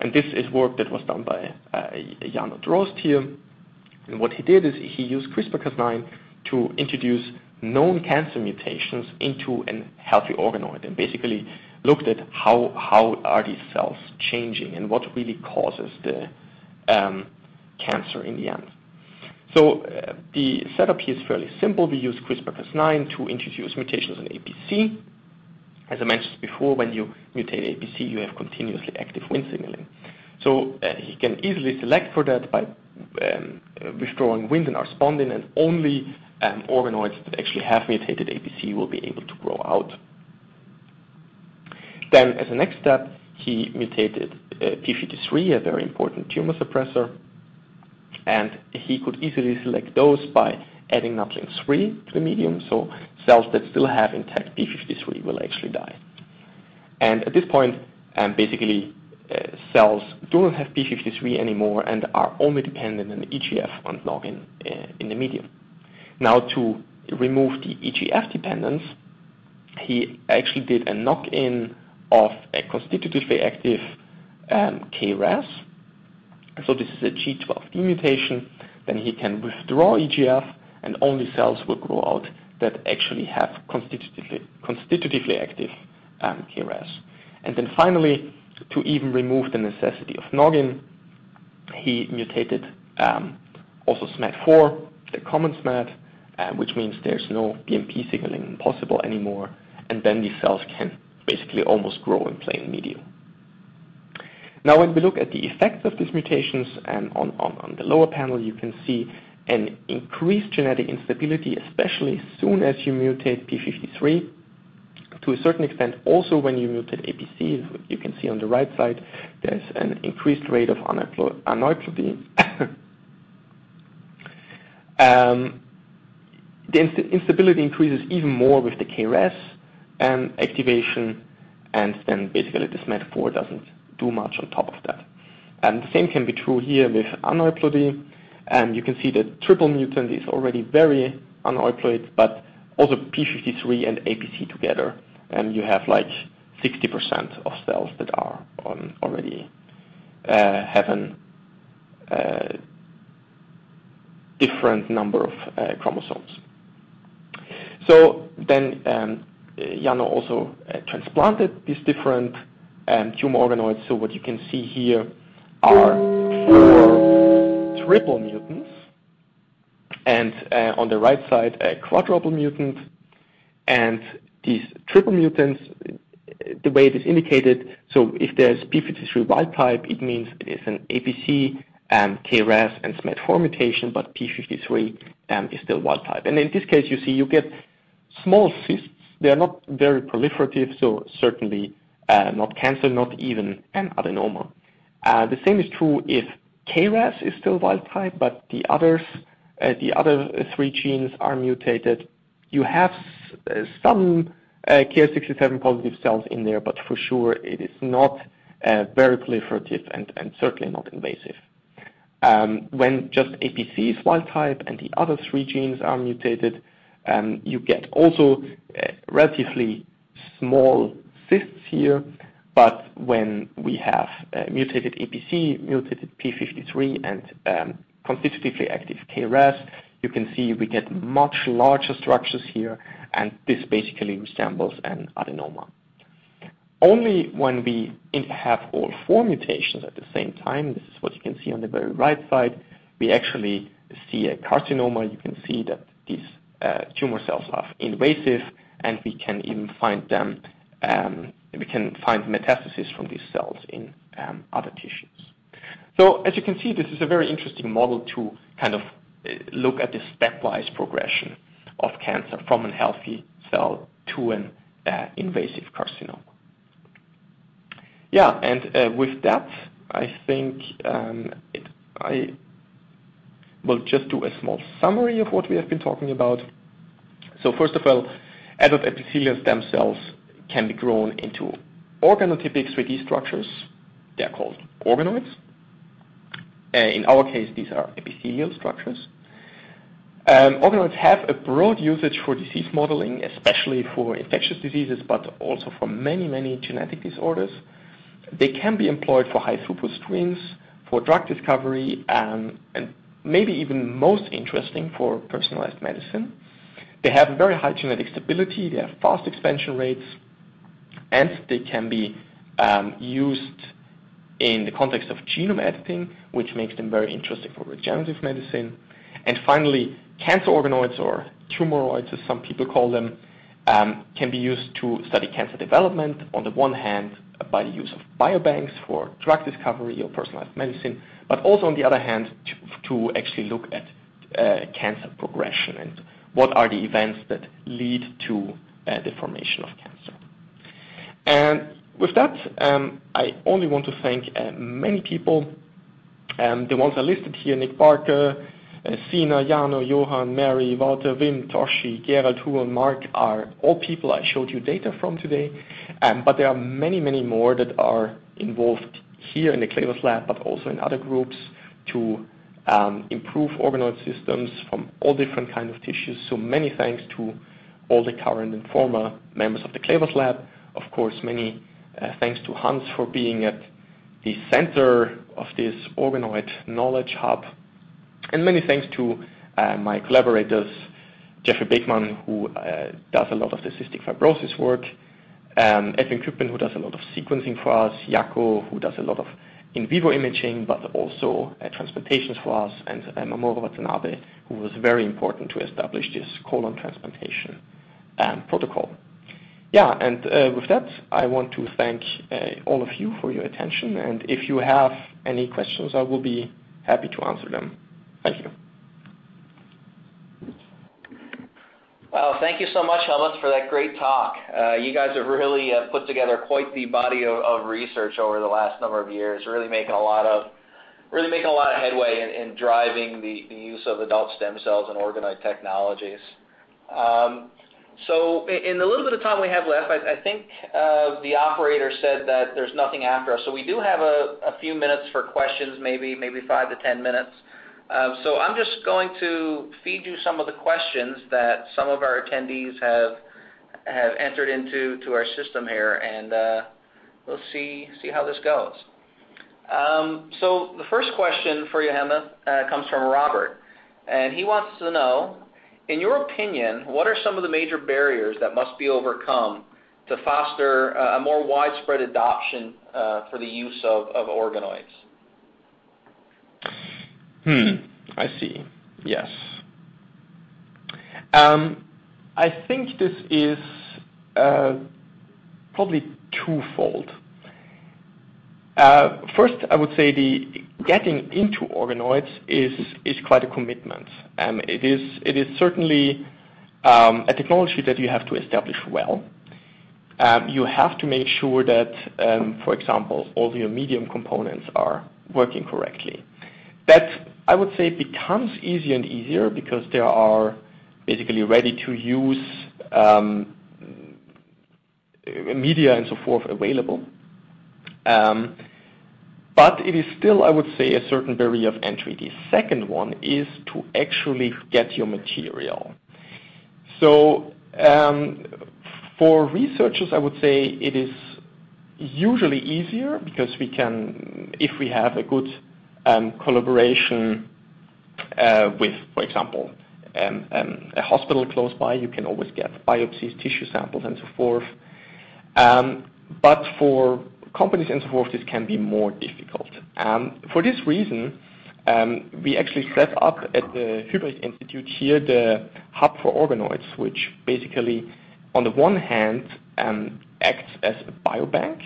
And this is work that was done by uh, Jan Drost here. And what he did is he used CRISPR-Cas9 to introduce known cancer mutations into a healthy organoid and basically looked at how, how are these cells changing and what really causes the Um, cancer in the end. So uh, the setup here is fairly simple. We use CRISPR-Cas9 to introduce mutations in APC. As I mentioned before, when you mutate APC, you have continuously active Wnt signaling. So uh, you can easily select for that by um, withdrawing Wnt and R-spondin, and only um, organoids that actually have mutated APC will be able to grow out. Then as a next step, he mutated uh, p53, a very important tumor suppressor, and he could easily select those by adding NUC3 to the medium. So cells that still have intact p53 will actually die. And at this point, um, basically, uh, cells do not have p53 anymore and are only dependent on EGF and Noggin uh, in the medium. Now, to remove the EGF dependence, he actually did a knock-in of a constitutively active um, KRAS. So this is a G12D mutation. Then he can withdraw EGF, and only cells will grow out that actually have constitutively constitutively active um, KRAS. And then finally, to even remove the necessity of Noggin, he mutated um, also SMAD4, the common SMAD, uh, which means there's no BMP signaling possible anymore, and then these cells can basically almost grow in plain medium. Now when we look at the effects of these mutations and on on, on the lower panel, you can see an increased genetic instability, especially soon as you mutate p53. To a certain extent, also when you mutate APC, you can see on the right side, there's an increased rate of aneuploidy. Um, the instability increases even more with the KRAS activation, and then basically this SMAD4 doesn't do much on top of that. And the same can be true here with aneuploidy. You can see that triple mutant is already very aneuploid, but also p53 and APC together, and you have like 60% of cells that are already uh, have a uh, different number of uh, chromosomes. Um, Jan also uh, transplanted these different um, tumor organoids. So what you can see here are four triple mutants, and uh, on the right side, a quadruple mutant. And these triple mutants, uh, the way it is indicated, so if there's p53 wild type, it means it is an APC, um, KRAS, and SMAD4 mutation, but p53 um, is still wild type. And in this case, you see you get small cysts. They are not very proliferative, so certainly uh, not cancer, not even an adenoma. Uh, the same is true if KRAS is still wild type, but the others, uh, the other three genes are mutated. You have uh, some Ki67 positive cells in there, but for sure it is not very proliferative and certainly not invasive. Um, when just APC is wild type and the other three genes are mutated, Um, you get also uh, relatively small cysts here. But when we have uh, mutated APC, mutated P53, and um, constitutively active KRAS, you can see we get much larger structures here, and this basically resembles an adenoma. Only when we have all four mutations at the same time, this is what you can see on the very right side, we actually see a carcinoma. You can see that these Uh, tumor cells are invasive, and we can even find them, um, we can find metastasis from these cells in um, other tissues. So as you can see, this is a very interesting model to kind of uh, look at the stepwise progression of cancer from a healthy cell to an uh, invasive carcinoma. Yeah, and with that, I think um, I will just do a small summary of what we have been talking about. First of all, adult epithelial stem cells can be grown into organotypic 3D structures. They're called organoids. In our case, these are epithelial structures. Um, organoids have a broad usage for disease modeling, especially for infectious diseases, but also for many many genetic disorders. They can be employed for high-throughput screens, for drug discovery, and maybe even most interesting, for personalized medicine. They have very high genetic stability, they have fast expansion rates, and they can be um, used in the context of genome editing, which makes them very interesting for regenerative medicine. And Finally, cancer organoids or tumoroids, as some people call them, um, can be used to study cancer development, on the one hand, by the use of biobanks for drug discovery or personalized medicine, but also on the other hand, to actually look at cancer progression and what are the events that lead to uh, the formation of cancer. And with that, um, I only want to thank uh, many people. Um, the ones are listed here, Nick Barker, uh, Sina, Jano, Johan, Mary, Walter, Wim, Toshi, Gerald, Huon, Mark, are all people I showed you data from today. Um, but there are many many more that are involved here in the Clever Lab, but also in other groups to Um, improve organoid systems from all different kind of tissues. So many thanks to all the current and former members of the Clever Lab. Of course, many uh, thanks to Hans for being at the center of this organoid knowledge hub. And many thanks to uh, my collaborators, Jeffrey Beekman, who uh, does a lot of the cystic fibrosis work, um, Edwin Küppen, who does a lot of sequencing for us, Jaco, who does a lot of in vivo imaging, but also uh, transplantations for us, and um, Mamoru Watanabe, who was very important to establish this colon transplantation um, protocol. Yeah, and uh, with that, I want to thank uh, all of you for your attention, and if you have any questions, I will be happy to answer them. Thank you. Well, thank you so much, Helmut, for that great talk. Uh, you guys have really uh, put together quite the body of research over the last number of years, really making a lot of really making a lot of headway in driving the use of adult stem cells and organoid technologies. Um, so in the little bit of time we have left, I think uh, the operator said that there's nothing after us. So we do have a few minutes for questions, maybe maybe five to ten minutes. Um, I'm just going to feed you some of the questions that some of our attendees have have entered into to our system here, and uh, we'll see see how this goes. Um, so the first question for you, Helmut, uh, comes from Robert, and he wants to know, in your opinion, what are some of the major barriers that must be overcome to foster a more widespread adoption uh, for the use of, of organoids? Hmm. I see. Yes. Um, I think this is uh, probably twofold. Uh, first, I would say the getting into organoids is is quite a commitment. Um, it is certainly um, a technology that you have to establish well. You have to make sure that, for example, all your medium components are working correctly. That, I would say, it becomes easier and easier because there are basically ready-to-use um, media and so forth available. Um, but it is still, I would say, a certain barrier of entry. The second one is to actually get your material. So um, for researchers, I would say it is usually easier because we can, if we have a good Um, collaboration uh, with, for example, um, um, a hospital close by, you can always get biopsies, tissue samples, and so forth. But for companies and so forth, this can be more difficult. For this reason, we actually set up at the Hüblich Institute here the Hub for Organoids, which basically, on the one hand, acts as a biobank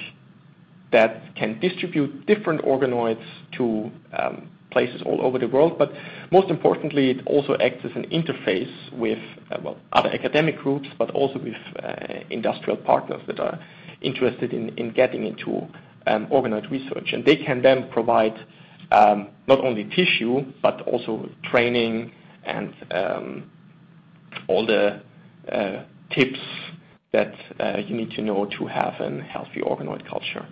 that can distribute different organoids to um, places all over the world. But most importantly, it also acts as an interface with, uh, well, other academic groups, but also with uh, industrial partners that are interested in getting into um, organoid research. And they can then provide um, not only tissue, but also training and all the uh, tips that you need to know to have a healthy organoid culture.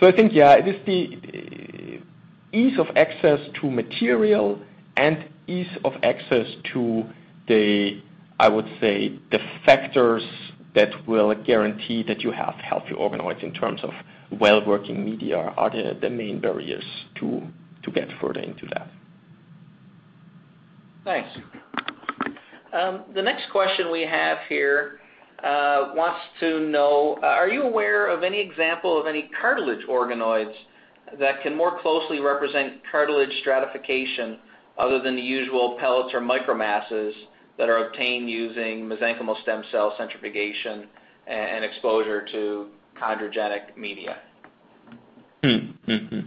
So I think, yeah, it is the ease of access to material and ease of access to the, I would say, the factors that will guarantee that you have healthy organoids in terms of well-working media are the main barriers to get further into that. Thanks. Um, the next question we have here Uh, wants to know, uh, are you aware of any example of any cartilage organoids that can more closely represent cartilage stratification other than the usual pellets or micromasses that are obtained using mesenchymal stem cell centrifugation and exposure to chondrogenic media? Hmm, hmm, hmm.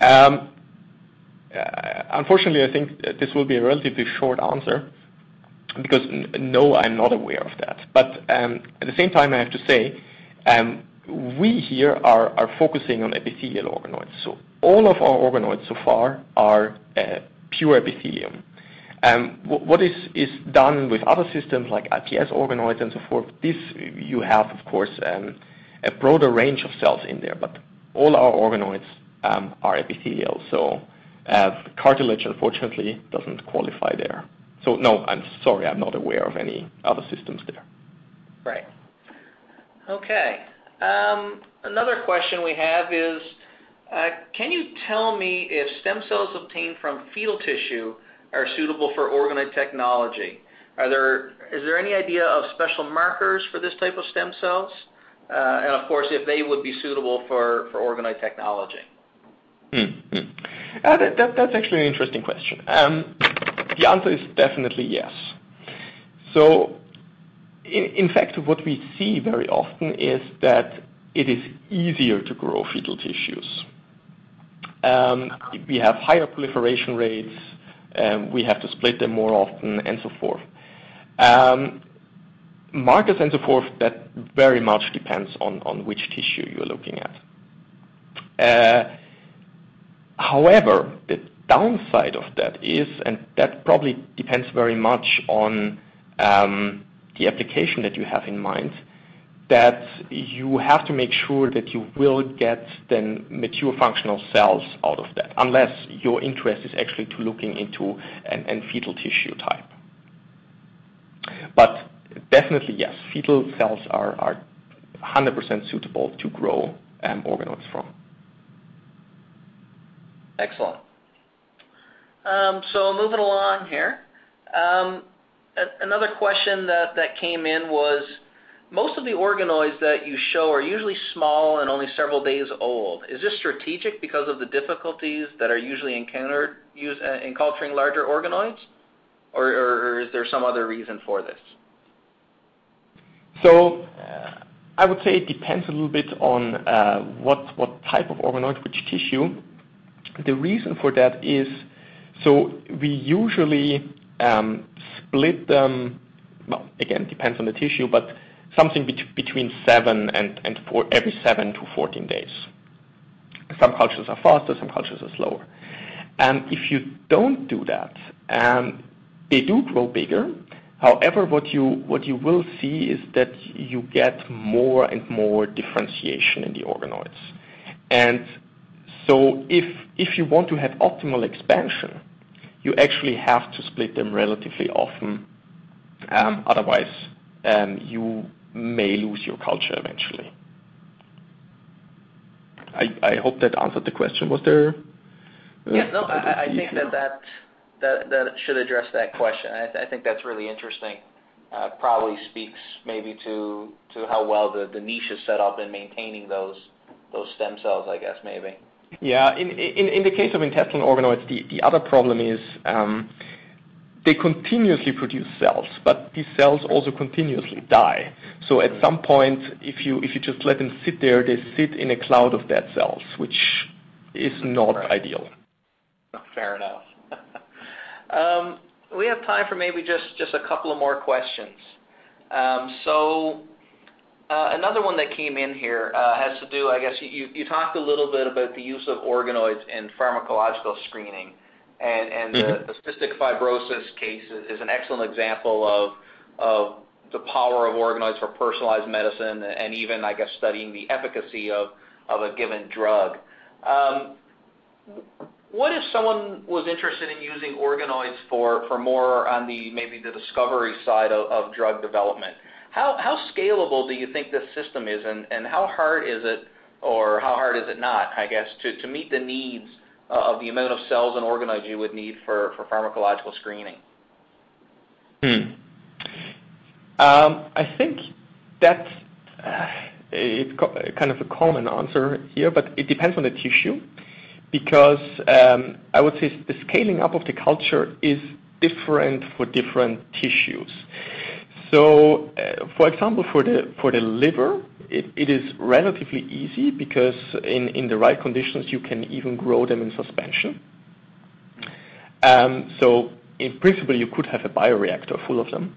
Um, uh, unfortunately, I think this will be a relatively short answer because no, I'm not aware of that. But um, at the same time, I have to say um, we here are are focusing on epithelial organoids. So all of our organoids so far are uh, pure epithelium. Um, what is is done with other systems like iPS organoids and so forth, this you have, of course, a broader range of cells in there. But all our organoids are epithelial. So uh, cartilage, unfortunately, doesn't qualify there. So no, I'm sorry, I'm not aware of any other systems there. Right. Okay. Um, another question we have is, uh, can you tell me if stem cells obtained from fetal tissue are suitable for organoid technology? Is there any idea of special markers for this type of stem cells? Uh, and of course, if they would be suitable for organoid technology? Hmm, hmm. Uh, that's actually an interesting question. Um, The answer is definitely yes. So in fact, what we see very often is that it is easier to grow fetal tissues. Um, we have higher proliferation rates. Um, we have to split them more often and so forth. Um, markers and so forth, that very much depends on on which tissue you're looking at. Uh, however, the downside of that is, and that probably depends very much on um, the application that you have in mind, that you have to make sure that you will get then mature functional cells out of that, unless your interest is actually to looking into an fetal tissue type. But definitely, yes, fetal cells are 100% suitable to grow um, organoids from. Excellent. Um, so moving along here, um, another question that came in was, most of the organoids that you show are usually small and only several days old. Is this strategic because of the difficulties that are usually encountered uh, in culturing larger organoids, or is there some other reason for this? So uh, I would say it depends a little bit on uh, what what type of organoid, which tissue. The reason for that is, we usually um, split them, well, again, depends on the tissue, but something between seven and every seven to 14 days. Some cultures are faster, some cultures are slower. And if you don't do that, um, they do grow bigger. However, what you what you will see is that you get more and more differentiation in the organoids. So if if you want to have optimal expansion, you actually have to split them relatively often. Um, otherwise, um, you may lose your culture eventually. I hope that answered the question. Was there? Uh, yeah, no, I think that that that should address that question. I think that's really interesting. Uh, probably speaks maybe to to how well the niche is set up in maintaining those those stem cells, I guess, maybe. Yeah. In the case of intestinal organoids, the other problem is um, they continuously produce cells, but these cells also continuously die. So at some point, if you if you just let them sit there, they sit in a cloud of dead cells, which is not ideal. Fair enough. Um, we have time for maybe just just a couple of more questions. Um, Uh, another one that came in here uh, has to do, I guess, you talked a little bit about the use of organoids in pharmacological screening. And mm-hmm. the cystic fibrosis case is an excellent example of the power of organoids for personalized medicine and even, I guess, studying the efficacy of a given drug. Um, what if someone was interested in using organoids for more on the, maybe the discovery side of drug development? How scalable do you think this system is, and how hard is it, or how hard is it not, I guess, to meet the needs uh, of the amount of cells and organoids you would need for pharmacological screening? Hmm. Um, I think that's uh, kind of a common answer here, but it depends on the tissue, because um, I would say the scaling up of the culture is different for different tissues. So for example, for the for the liver, it is relatively easy because in in the right conditions, you can even grow them in suspension. Um so in principle, you could have a bioreactor full of them.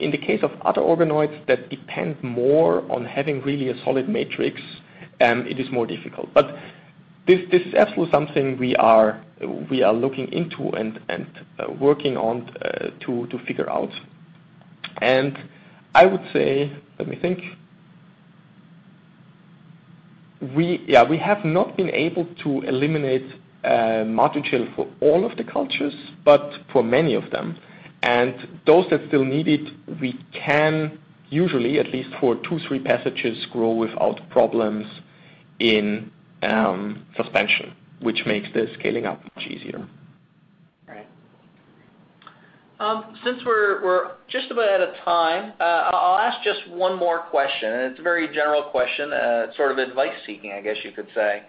In the case of other organoids that depend more on having really a solid matrix, it is more difficult. But this this is absolutely something we are uh we are looking into and working on to to figure out. I would say, let me think. We have not been able to eliminate uh, Matrigel for all of the cultures, but for many of them. And those that still need it, we can usually, at least for two, three passages, grow without problems in um, suspension, which makes the scaling up much easier. Right. Since we're just about out of time, uh, I'll ask just one more question, and it's a very general question, uh, sort of advice-seeking, I guess you could say.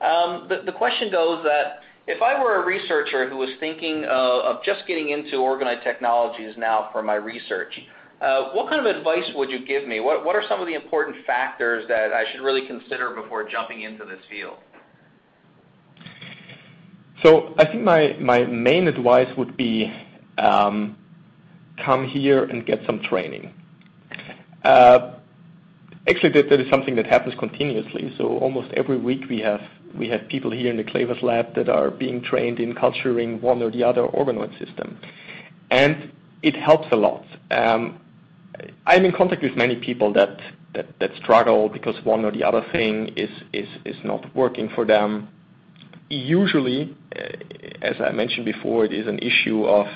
Um, the question goes that if I were a researcher who was thinking of just getting into organoid technologies now for my research, uh, what kind of advice would you give me? What are some of the important factors that I should really consider before jumping into this field? So I think my main advice would be, Um, come here and get some training. Uh, actually, that is something that happens continuously. So almost every week we have we have people here in the Clevers lab that are being trained in culturing one or the other organoid system. And it helps a lot. Um, I'm in contact with many people that struggle because one or the other thing is not working for them. Usually, uh, as I mentioned before, it is an issue of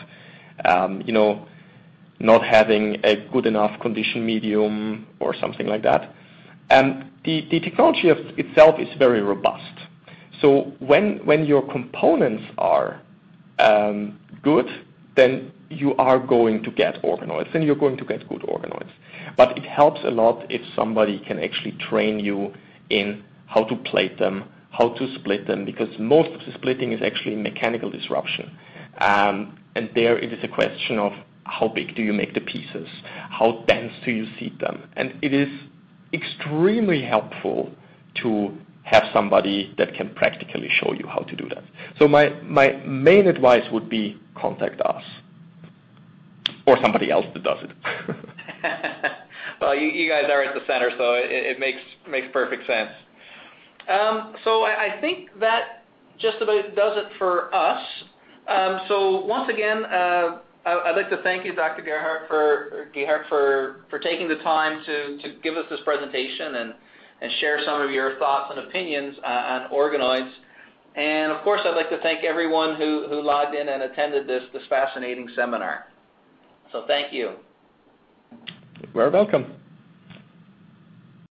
Um, not having a good enough condition medium or something like that. And the technology itself is very robust. So when your components are um, good, then you are going to get organoids, and you're going to get good organoids. But it helps a lot if somebody can actually train you in how to plate them, how to split them, because most of the splitting is actually mechanical disruption. There it is a question of how big do you make the pieces? How dense do you seed them? And it is extremely helpful to have somebody that can practically show you how to do that. So my my main advice would be contact us or somebody else that does it. Well, you guys are at the center, so it makes makes perfect sense. Um so I think that just about does it for us. Once again, I'd like to thank you, Dr. Gehart, for taking the time to, give us this presentation and, share some of your thoughts and opinions uh, on organoids. And of course, I'd like to thank everyone who, logged in and attended this, this fascinating seminar. So thank you. You're welcome.